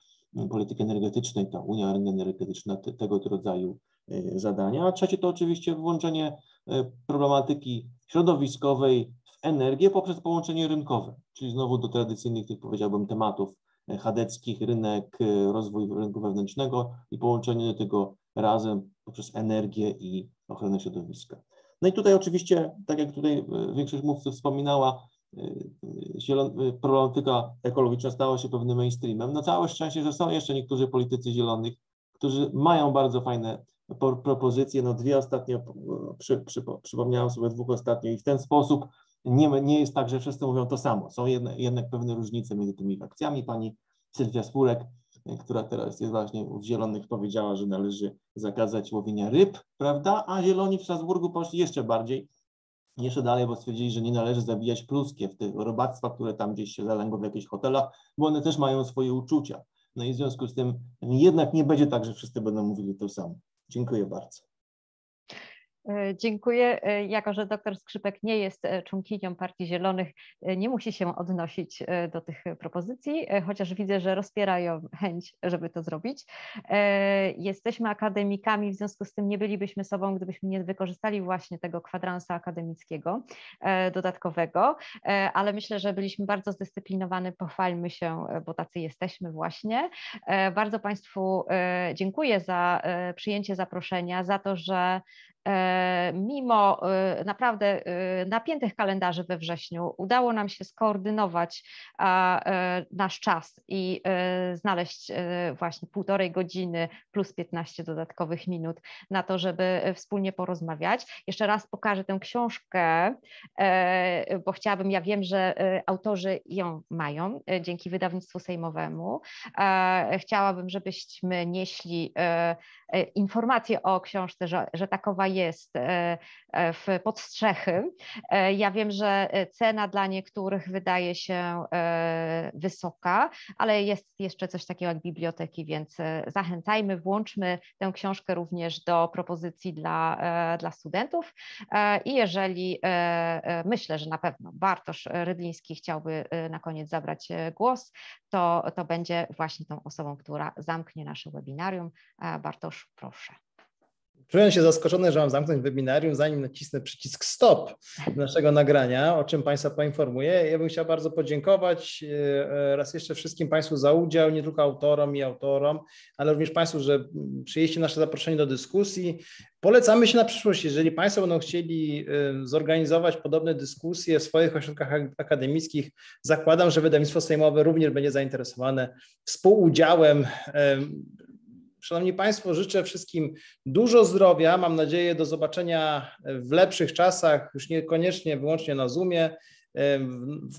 polityki energetycznej, ta Unia Energetyczna, te, tego rodzaju e, zadania. A trzecie to oczywiście włączenie e, problematyki środowiskowej w energię poprzez połączenie rynkowe, czyli znowu do tradycyjnych tych powiedziałbym tematów chadeckich, rynek, rozwój rynku wewnętrznego i połączenie tego razem poprzez energię i ochronę środowiska. No i tutaj oczywiście, tak jak tutaj większość mówców wspominała, problematyka ekologiczna stała się pewnym mainstreamem. Na całe szczęście, że są jeszcze niektórzy politycy zielonych, którzy mają bardzo fajne propozycje. No dwie ostatnio, przy, przy, przypomniałem sobie dwóch ostatnio i w ten sposób nie, nie jest tak, że wszyscy mówią to samo. Są jednak, jednak pewne różnice między tymi akcjami. Pani Sylwia Spurek, która teraz jest właśnie w Zielonych, powiedziała, że należy zakazać łowienia ryb, prawda? A Zieloni w Strasburgu poszli jeszcze bardziej, jeszcze dalej, bo stwierdzili, że nie należy zabijać pluskiew, tych robactwa, które tam gdzieś się zalęgą w jakichś hotelach, bo one też mają swoje uczucia. No i w związku z tym jednak nie będzie tak, że wszyscy będą mówili to samo. Dziękuję bardzo. E, dziękuję. E, jako, że dr Skrzypek nie jest e, członkinią Partii Zielonych, nie musi się odnosić do tych propozycji, chociaż widzę, że rozpierają chęć, żeby to zrobić. Jesteśmy akademikami, w związku z tym nie bylibyśmy sobą, gdybyśmy nie wykorzystali właśnie tego kwadransa akademickiego dodatkowego, ale myślę, że byliśmy bardzo zdyscyplinowani, pochwalmy się, bo tacy jesteśmy właśnie. Bardzo Państwu dziękuję za przyjęcie zaproszenia, za to, że mimo e, naprawdę e, napiętych kalendarzy we wrześniu udało nam się skoordynować nasz czas i znaleźć właśnie półtorej godziny plus 15 dodatkowych minut na to, żeby wspólnie porozmawiać. Jeszcze raz pokażę tę książkę, bo chciałabym, ja wiem, że autorzy ją mają dzięki wydawnictwu sejmowemu. Chciałabym, żebyśmy nieśli informacje o książce, że, że takowa jest e, e, w podstrzechy. E, ja wiem, że cena dla niektórych wydaje się wysoka, ale jest jeszcze coś takiego jak biblioteki, więc zachęcajmy, włączmy tę książkę również do propozycji dla, dla studentów i jeżeli myślę, że na pewno Bartosz Rydliński chciałby na koniec zabrać głos, to, to będzie właśnie tą osobą, która zamknie nasze webinarium. Bartosz, proszę. Czułem się zaskoczony, że mam zamknąć webinarium, zanim nacisnę przycisk stop naszego nagrania, o czym Państwa poinformuję. Ja bym chciał bardzo podziękować e, raz jeszcze wszystkim Państwu za udział, nie tylko autorom i autorom, ale również Państwu, że przyjęliście nasze zaproszenie do dyskusji. Polecamy się na przyszłość, jeżeli Państwo będą chcieli e, zorganizować podobne dyskusje w swoich ośrodkach akademickich, zakładam, że wydawnictwo sejmowe również będzie zainteresowane współudziałem e, Szanowni Państwo, życzę wszystkim dużo zdrowia. Mam nadzieję do zobaczenia w lepszych czasach, już niekoniecznie wyłącznie na Zoomie,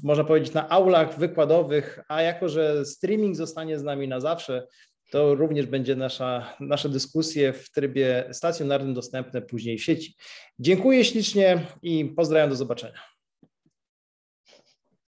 można powiedzieć na aulach wykładowych, a jako, że streaming zostanie z nami na zawsze, to również będzie nasza, nasze dyskusje w trybie stacjonarnym dostępne później w sieci. Dziękuję ślicznie i pozdrawiam do zobaczenia.